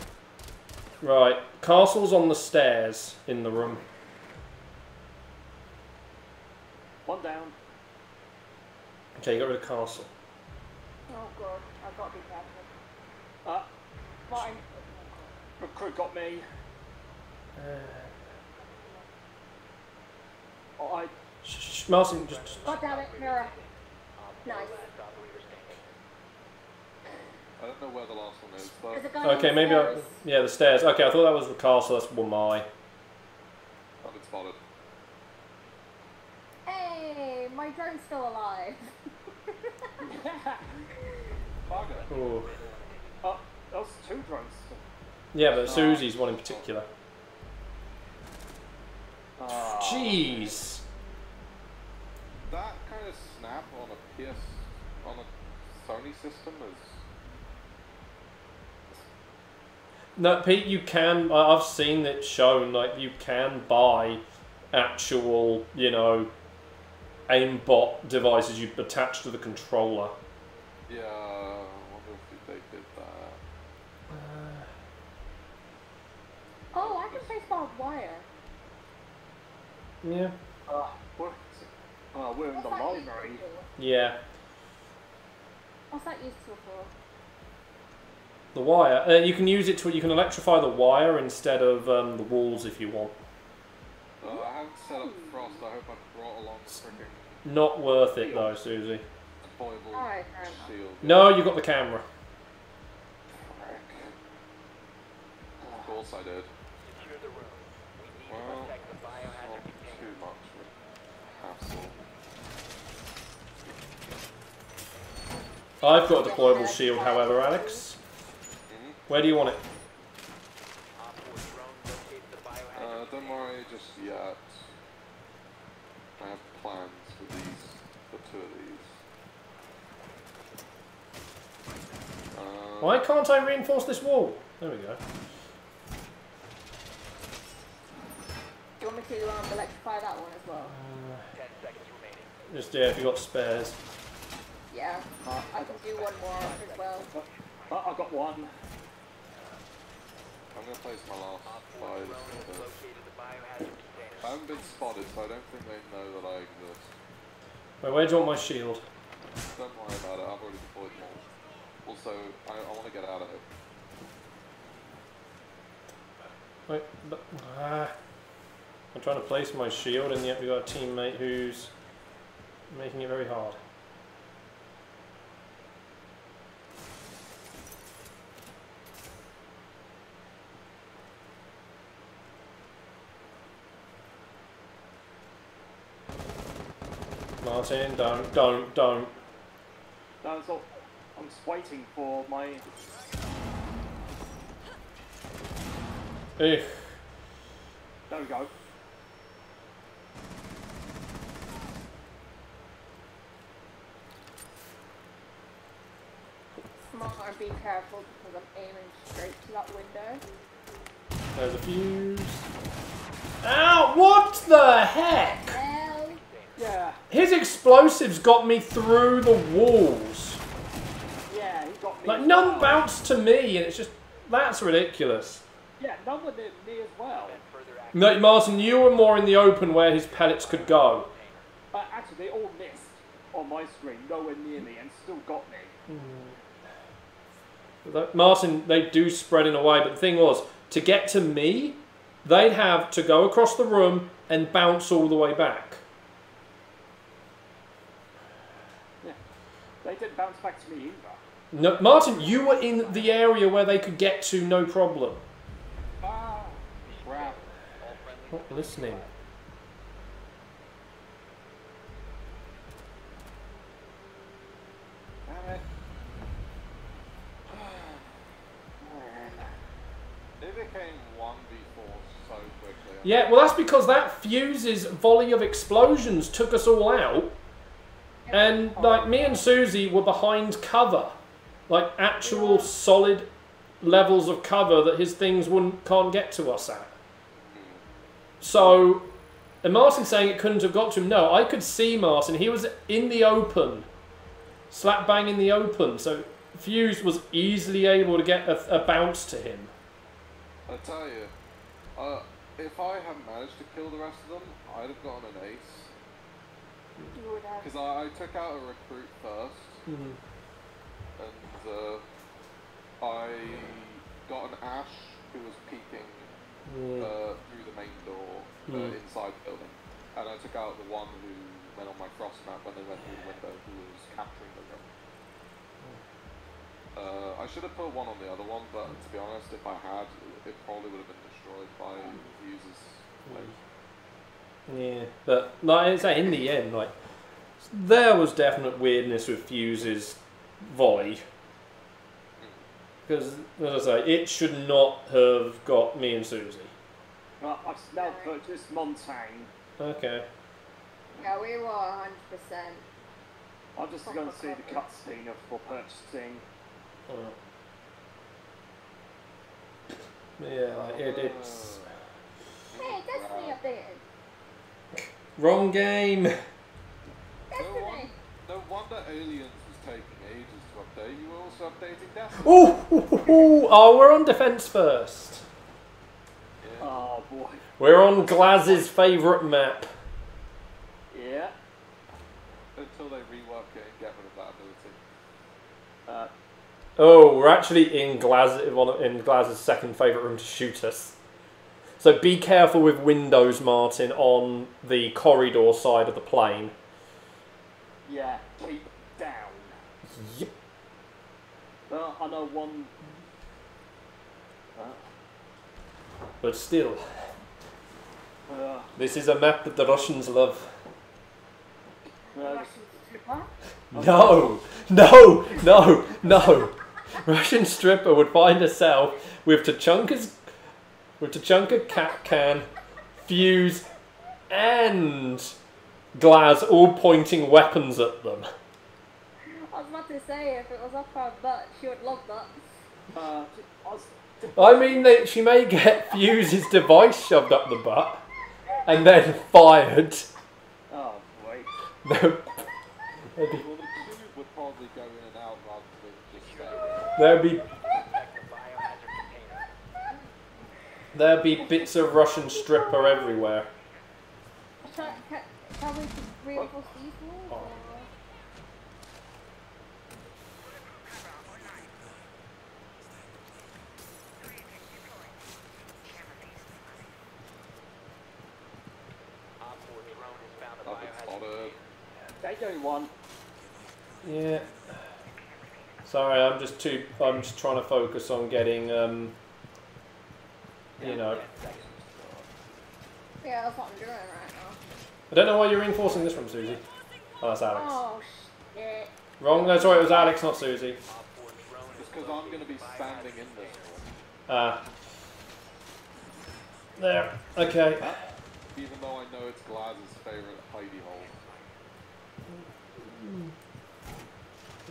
Right, castle's on the stairs in the room. One down. Okay, you got rid of castle. Oh god, I've got to be careful. Uh, Mine. Recruit got me. Uh, Oh, I sh- sh- Martin, just, just- God damn it, mirror. Nice. Last operator standing. I don't know where the last one is, but There's okay, maybe I, yeah, the stairs. Okay, I thought that was the castle. That's one my. I've been spotted. Hey, my drone's still alive. [LAUGHS] Bugger. Oh, that was two drones. Yeah, but Susie's one in particular. Ah. Jeez. That kind of snap on a PS on a Sony system is No, Pete, you can. I've seen it shown. Like you can buy actual, you know, aimbot devices you attach to the controller. yeah. I wonder if they did that. Oh, I can place barbed wire. Yeah. Uh, we're, uh, we're in the that library. Yeah. What's that useful for? The wire. Uh, you can use it to. You can electrify the wire instead of um, the walls if you want. Uh, I haven't set up Frost. I hope I brought along the freaking Not worth it though, Susie. deployable Alright, fair enough. shield. No, you got the camera. Frick. Of course I did. Secure the room. We need Well, to protect the not too much hassle. I've got a deployable shield, however, Alex. Where do you want it? Op 4 drone located the biohazard Uh, don't worry just yet. I have plans for these, for two of these. Um, Why can't I reinforce this wall? There we go. Do you want me to um, electrify that one as well? 10 seconds remaining. Just yeah, if you got spares. Yeah, I can do one more as well. Uh, I got one. I'm gonna place my last five. drone has because located the biohazard container. I haven't been spotted, so I don't think they know that I exist. Wait, where do you want my shield? Don't worry about it, I've already deployed more. Also, I, I want to get out of it. Wait, but, ah. I'm trying to place my shield, and yet we've got a teammate who's making it very hard. Martin, don't, don't, don't. That's all. I'm just waiting for my. Ugh. There we go. Martin, be careful because I'm aiming straight to that window. There's a Fuze. Ow! What the heck? Hell. Yeah, His explosives got me through the walls. yeah, he got me. Like, as none bounced to me, and it's just. That's ridiculous. Yeah, none were near me as well. Then further action. No, Martin, you were more in the open where his pellets could go. Uh, actually, they all missed on my screen, nowhere near me, and still got me. That- Martin, they do spread in a way, but the thing was, to get to me, they'd have to go across the room and bounce all the way back. Yeah. They didn't bounce back to me either. No, Martin, you were in the area where they could get to no problem. Ah, crap. Not listening. Damn it. It became 1v4 so quickly. Yeah, well, that's because that Fuze's volley of explosions took us all out, and like me and Susie were behind cover, like actual solid levels of cover that his things wouldn't can't get to us at. So, and Martin saying it couldn't have got to him. No, I could see Martin. He was in the open, slap bang in the open. So Fuze was easily able to get a, a bounce to him. I tell you, uh, if I hadn't managed to kill the rest of them, I'd have gotten an ace. You would have. Because I, I took out a recruit first, and uh, I got an Ash who was peeking uh, through the main door uh, Mm. inside the building. And I took out the one who went on my frost map when they went through the window who was capturing the room. Uh, I should have put one on the other one, but to be honest, if I had, it probably would have been destroyed by Fuze's. Like, Yeah, but like I say, in the end, like there was definite weirdness with Fuze's volley because, as I say, it should not have got me and Susie. Uh, I've now purchased Montagne. Okay. Yeah, we were 100%. I'm just going to see the [LAUGHS] cutscene of for purchasing. Alright. Yeah, like it, it's Hey, Destiny updated. wrong game. no, Destiny. won- no wonder Aliens was taking ages to update. You were also updating Destiny. Ooh, ooh, ooh, oh, we're on defense first. Yeah. Oh boy. We're on Glaz's favourite map. Yeah. Until they rework it and get rid of that ability. Uh, Oh, we're actually in Glaz in Glaz's second favourite room to shoot us. So be careful with windows, Martin, on the corridor side of the plane. yeah. Keep down. Yep. Uh, I know one. Uh, But still, uh, this is a map that the Russians love. uh, Russian stripper. No, no, no, no. Russian stripper would find herself with Tachanka's, with Tachanka cat can, Fuze, and Glaz all pointing weapons at them. I was about to say, if it was up her butt, she would love that. uh, I mean, they, she may get [LAUGHS] Fuze's device shoved up the butt and then fired. oh boy. [LAUGHS] There- Well, the would probably go in and out rather than just. There'd be protect the biohazard container. There'd be bits of Russian stripper everywhere. Can, can, can we reinforce these walls? Or? Op 4 drone has found the I've been biohazard spotted. Take only one. Yeah. Sorry, I'm just too. I'm just trying to focus on getting. Um, you know, Yeah, that's what I'm doing right now. I don't know why you're reinforcing this room, Susie. Oh, that's Alex. Oh, shit. Wrong. No, sorry, it was Alex, not Susie. Op 4 drone Just has because I'm going to be standing in this room. Ah. there. Okay. Even though I know it's Glaz's favourite hidey hole.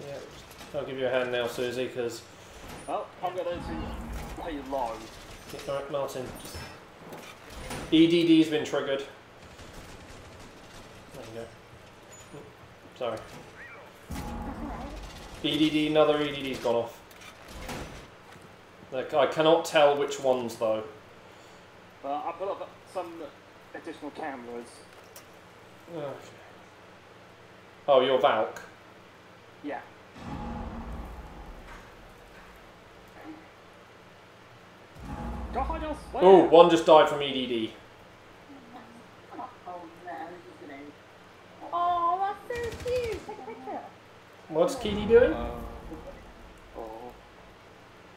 Yeah. I'll give you a hand now, Susie, because Well, I'm going to play low. Alright, Martin. Just EDD's been triggered. There you go. Mm, Sorry. EDD, another EDD's gone off. Like, I cannot tell which ones though. Uh, I put up some additional cameras. Okay. Oh, you're Valk. Yeah. Go hide elsewhere. Oh, one just died from EDD. Oh, that's so cute. Take a picture. What's Kitty doing? Uh, oh.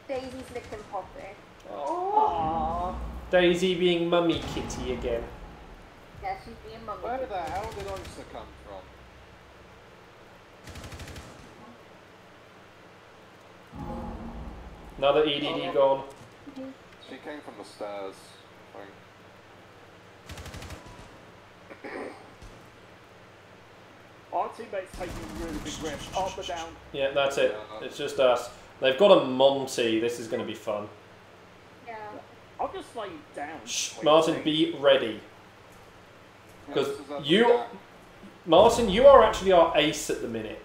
Daisy's licking Poppy. Aww. Daisy being mummy kitty again. Yeah, she's being mummy. Where the hell did Oyster come from? Another EDD gone. She came from the stairs. I. [COUGHS] Our teammates taking really big risks. Up or down. Yeah, that's it. It's just us. They've got a Monty. This is going to be fun. Yeah. I'll just lay down. Shh, Martin, be ready. Because is that you- the? Martin, you are actually our ace at the minute.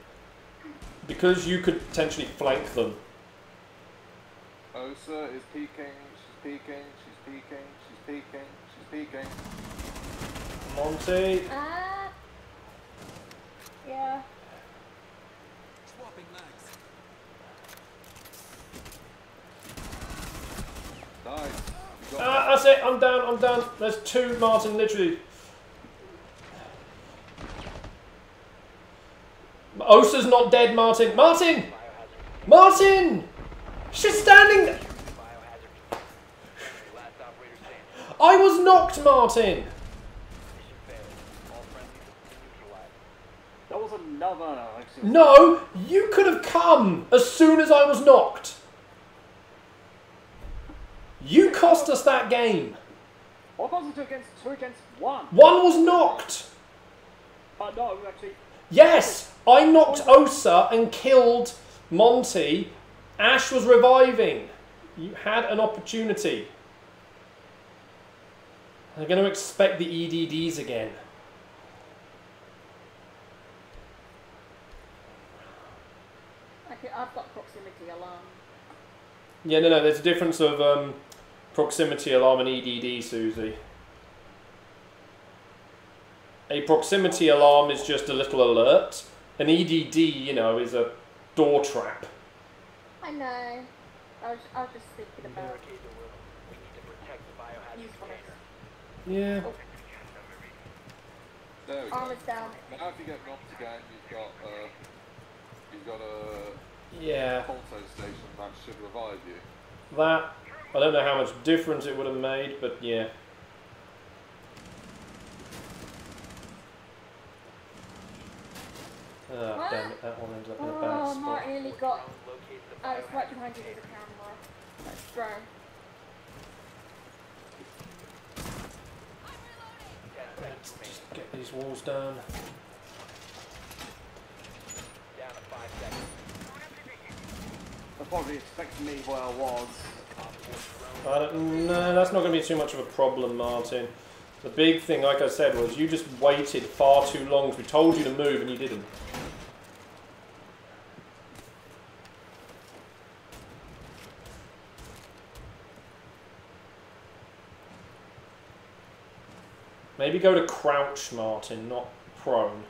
Because you could potentially flank them. Oh, Osa is peeking, she's peeking, she's peeking, she's peeking, she's peeking. Monty. Ah. yeah. Swapping mags. Nice. You got Ah, that's it. I'm down. I'm down. There's two, Martin, literally. Osa's not dead, Martin. Martin! Martin! She's standing there. Biohazard container. Last operator standing. I was knocked, Martin. Mission failed. All friendlies neutralized. That was another. No, you could have come as soon as I was knocked. You cost us that game. What was it two against two against one? One was knocked. Uh, no, actually, Yes, I knocked Osa and killed Monty. Ash was reviving. You had an opportunity. They're going to expect the EDDs again. Okay, I've got proximity alarm. Yeah, no, no, there's a difference of um, proximity alarm and EDD, Susie. A proximity alarm is just a little alert. An EDD, you know, is a door trap. I know. I was, I was just thinking about Barricade the room. We need to protect the biohazard container. Yeah. There we go. Armor's down. Now if you get knocked again, you've got uh, you've got a Yeah. Polto station that should revive you. That, I don't know how much difference it would have made, but yeah. Oh, What? damn it, that one ended up in a bad Oh, spot. Martin nearly got. Locate the Oh, it's right behind you. There's a camera. Let's throw. Let's just get these walls down. Down to five seconds. they're probably expecting me where I was. I don't, no, that's not going to be too much of a problem, Martin. The big thing, like I said, was you just waited far too long. We told you to move and you didn't. Maybe go to crouch, Martin, not prone.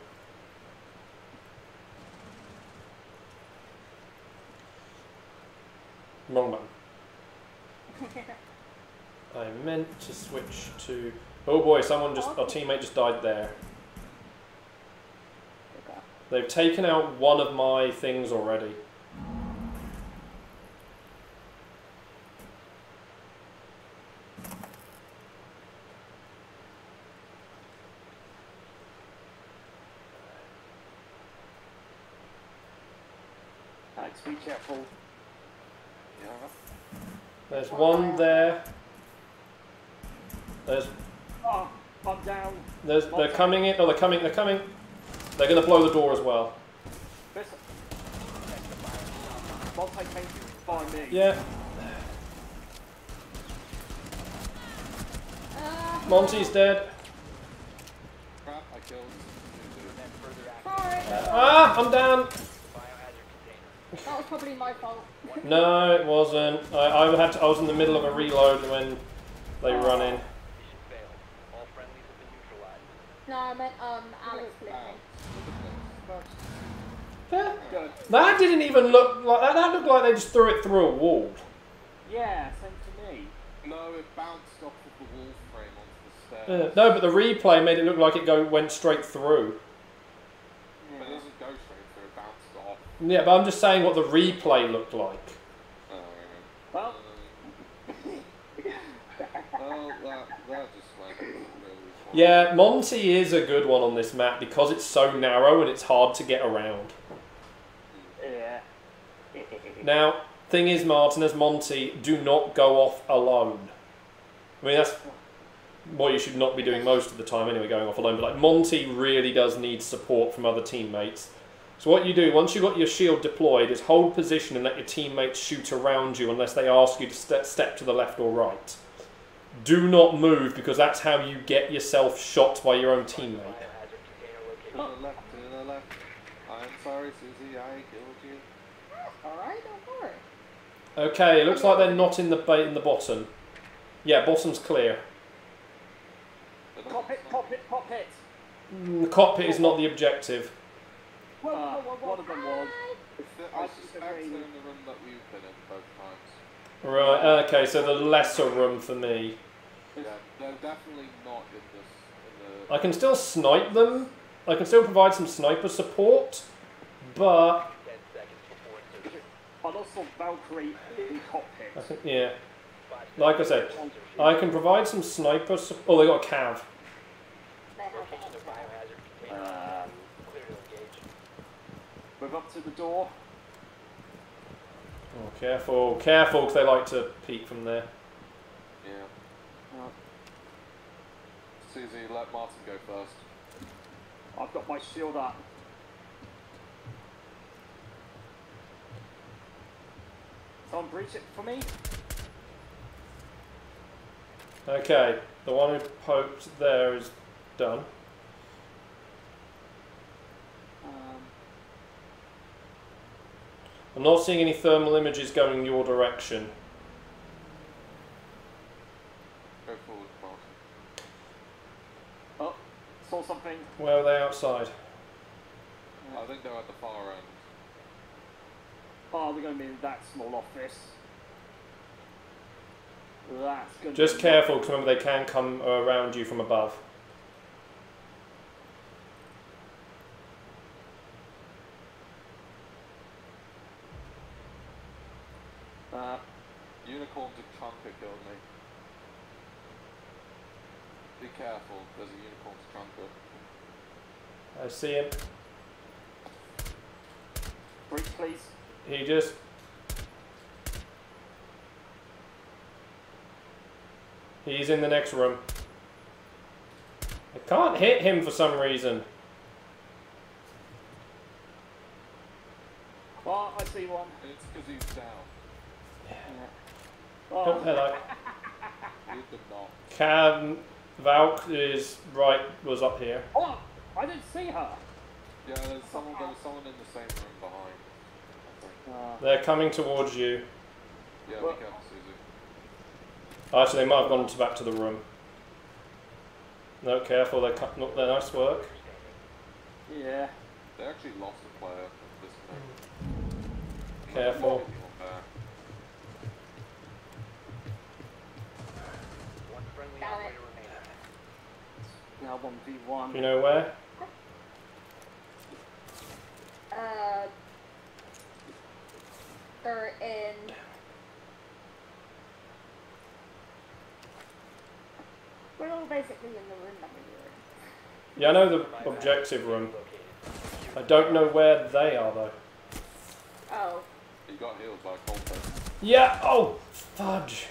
Wrong button. [LAUGHS] I meant to switch to. Oh boy, someone just. Our teammate just died there. They've taken out one of my things already. Alex, careful. Yeah. There's one there. There's. Oh, I'm down. There's. They're coming in. Oh, they're coming. They're coming. They're going to blow the door as well. Monty came to find me. Yeah, Monty's dead. Crap, I killed Suzu. Prevent further action. sorry. Ah, I'm down. Biohazard container. That was probably my fault. No, it wasn't. I, I had to, I was in the middle of a reload when they run in. All have been. No, I meant um Alex flipped Ow. me. Look That, that didn't even look like that. That looked like they just threw it through a wall. Yeah, same to me. No, it bounced off of the wall frame onto the Uh, stairs. no, but the replay made it look like it go went straight through. But it doesn't go straight through, it bounced off. Yeah, but I'm just saying what the replay looked like. Oh, Well, [LAUGHS] well, that, that just went really. Yeah, Monty is a good one on this map because it's so narrow and it's hard to get around. yeah. [LAUGHS] Now, thing is, Martin, as Monty, do not go off alone. I mean, that's what you should not be doing most of the time anyway, going off alone. But like Monty really does need support from other teammates. So what you do once you've got your shield deployed is hold position and let your teammates shoot around you unless they ask you to ste- step to the left or right. Do not move because that's how you get yourself shot by your own teammate. Biohazard To the left, to the left. I'm sorry, Susie, I killed you. Alright, don't worry. Okay, it looks like they're not in the ba- in the bottom. Yeah, bottom's clear. But Cockpit, cockpit, cockpit. Mm, The cockpit is not the objective. Whoa, Uh, whoa, whoa, whoa. one of them was. I suspect in the room that we've been in both times. Right, okay, so the lesser room for me. Yeah, they're definitely not in this. In the. I can still snipe them. I can still provide some sniper support, but Ten seconds before insertion. And also Valkyrie in cockpit. I think yeah. Like I said. I can provide some sniper. Su- oh, they got a cav. They have Location of that. biohazard container. Um, Clear to engage. Move up to the door. Oh, careful, careful, because they like to peek from there. Yeah. Susie, let Martin go first. I've got my shield up. Someone breach it for me. Okay, the one who poked there is done. I'm not seeing any thermal images going your direction. Go forward, Martin. oh, saw something. Where are they outside? I think they're at the far end. Oh, they're going to be in that small office. That's going Just careful, because remember they can come around you from above. Uh, Unicorns and Trunker killed me. Be careful, there's a unicorn's Trunker. I see him. breach, please. He just. He's in the next room. I can't hit him for some reason. Oh, I see one. It's because he's down. Oh, Oh, hello. You did not. Cam Valk is right. Was up here. oh, I didn't see her. Yeah, there's someone, there was someone in the same room behind. Uh, They're coming towards you. Yeah, Well- be careful, Susie. Actually, they might have gone to back to the room. No, careful. They're cut. Not their nice work. yeah. They actually lost a player at this point. Careful. Anyone there. One friendly Got it. operator remaining. Now one v one. You know where? Uh, they're in. We're all basically in the room that we were in. Yeah, I know the objective room. I don't know where they are though. Oh, He got healed by a. Yeah. Oh, fudge.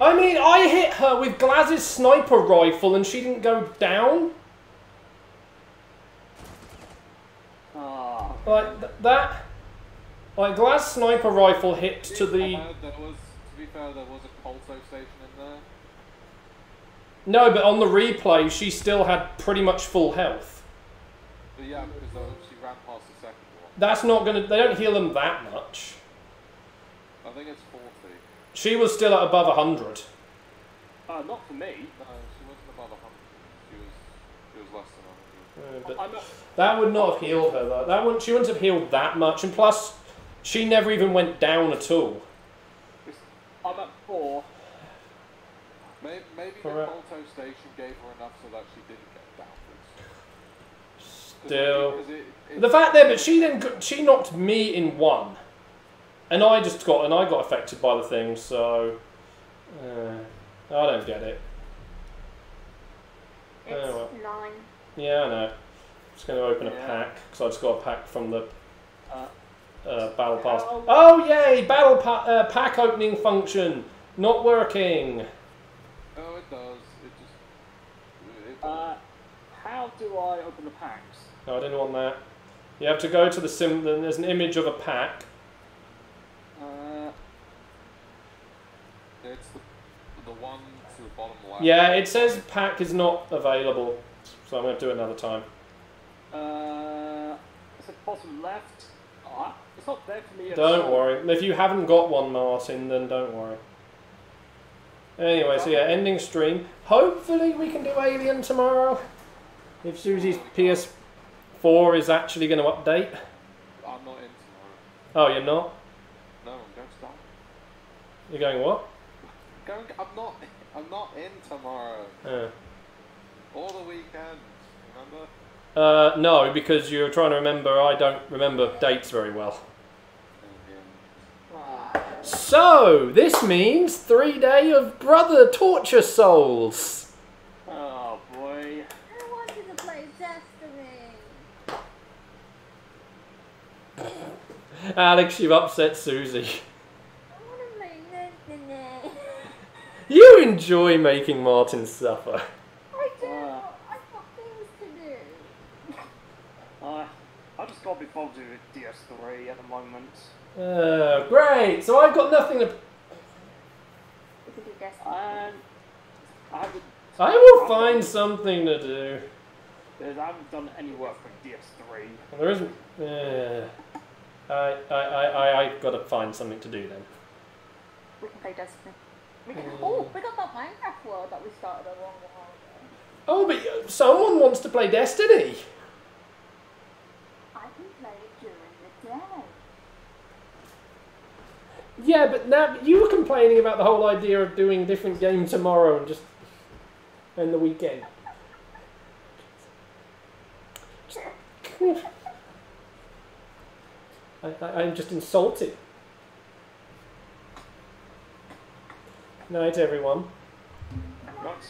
I mean, I hit her with Glaz's sniper rifle and she didn't go down. Oh. Like, th that... Like, Glaz's sniper rifle hit to the... Was, to be fair, there was a Colto station in there. No, but on the replay, she still had pretty much full health. But yeah, because she ran past the second one. That's not gonna... They don't heal them that much. I think it's she was still at above hundred. Uh, not for me. No, she wasn't above 100. She was, she was less than 100. Uh, but I'm that would not have healed her though. That wouldn't. She wouldn't have healed that much. And plus, she never even went down at all. I'm at four. Maybe, maybe the Correct. Colto station gave her enough so that she didn't get downwards. 'Cause Still. it- it- The fact there, but she then she knocked me in one, and I just got and I got affected by the thing. So uh, I don't get it. It's Oh, nine. Yeah, I know. Just going to open a pack because I just got a pack from the Uh, uh, battle pass. How- Oh yay! Battle pa- uh, pack opening function not working. Oh, it does. It just. It, uh, how do I open the packs? No, I didn't want that. You have to go to the sim. Then there's an image of a pack. It's the, the one to the bottom left. Yeah, it says pack is not available, so I'm going to do it another time. uh, is it bottom left? Ah, it's not there for me. Don't worry. If you haven't got one, Martin, then don't worry. Anyway, so yeah, ending stream. Hopefully we can do Alien tomorrow. If Susie's PS4 is actually going to update. I'm not in tomorrow. Oh, you're not? No, I'm going to stop. You're going what? Going, I'm not. I'm not in tomorrow. Uh, All the weekend. Remember? uh, no, because you're trying to remember. I don't remember dates very well. So, this means three day of Brother Torture Souls. Oh boy. I wanted to play Destiny. [LAUGHS] Alex, you've upset Suzi. I want to play Destiny. You enjoy making Martin suffer. I do. Uh. I've got things to do. [LAUGHS] Uh, I just got to be bothered with DS3 at the moment. Uh, great. So I've got nothing to. We could do Destiny. I. I will find something to do. I haven't done any work with DS3. There isn't. Uh, I, I, I, I, I got to find something to do then. we can play Destiny. We can, Mm. oh, we got that Minecraft world that we started a long while ago. Oh, but someone wants to play Destiny. I can play it during the day. Yeah, but now you were complaining about the whole idea of doing a different game tomorrow and just end the weekend. [LAUGHS] I, I, I'm just insulted. Night, everyone. Not.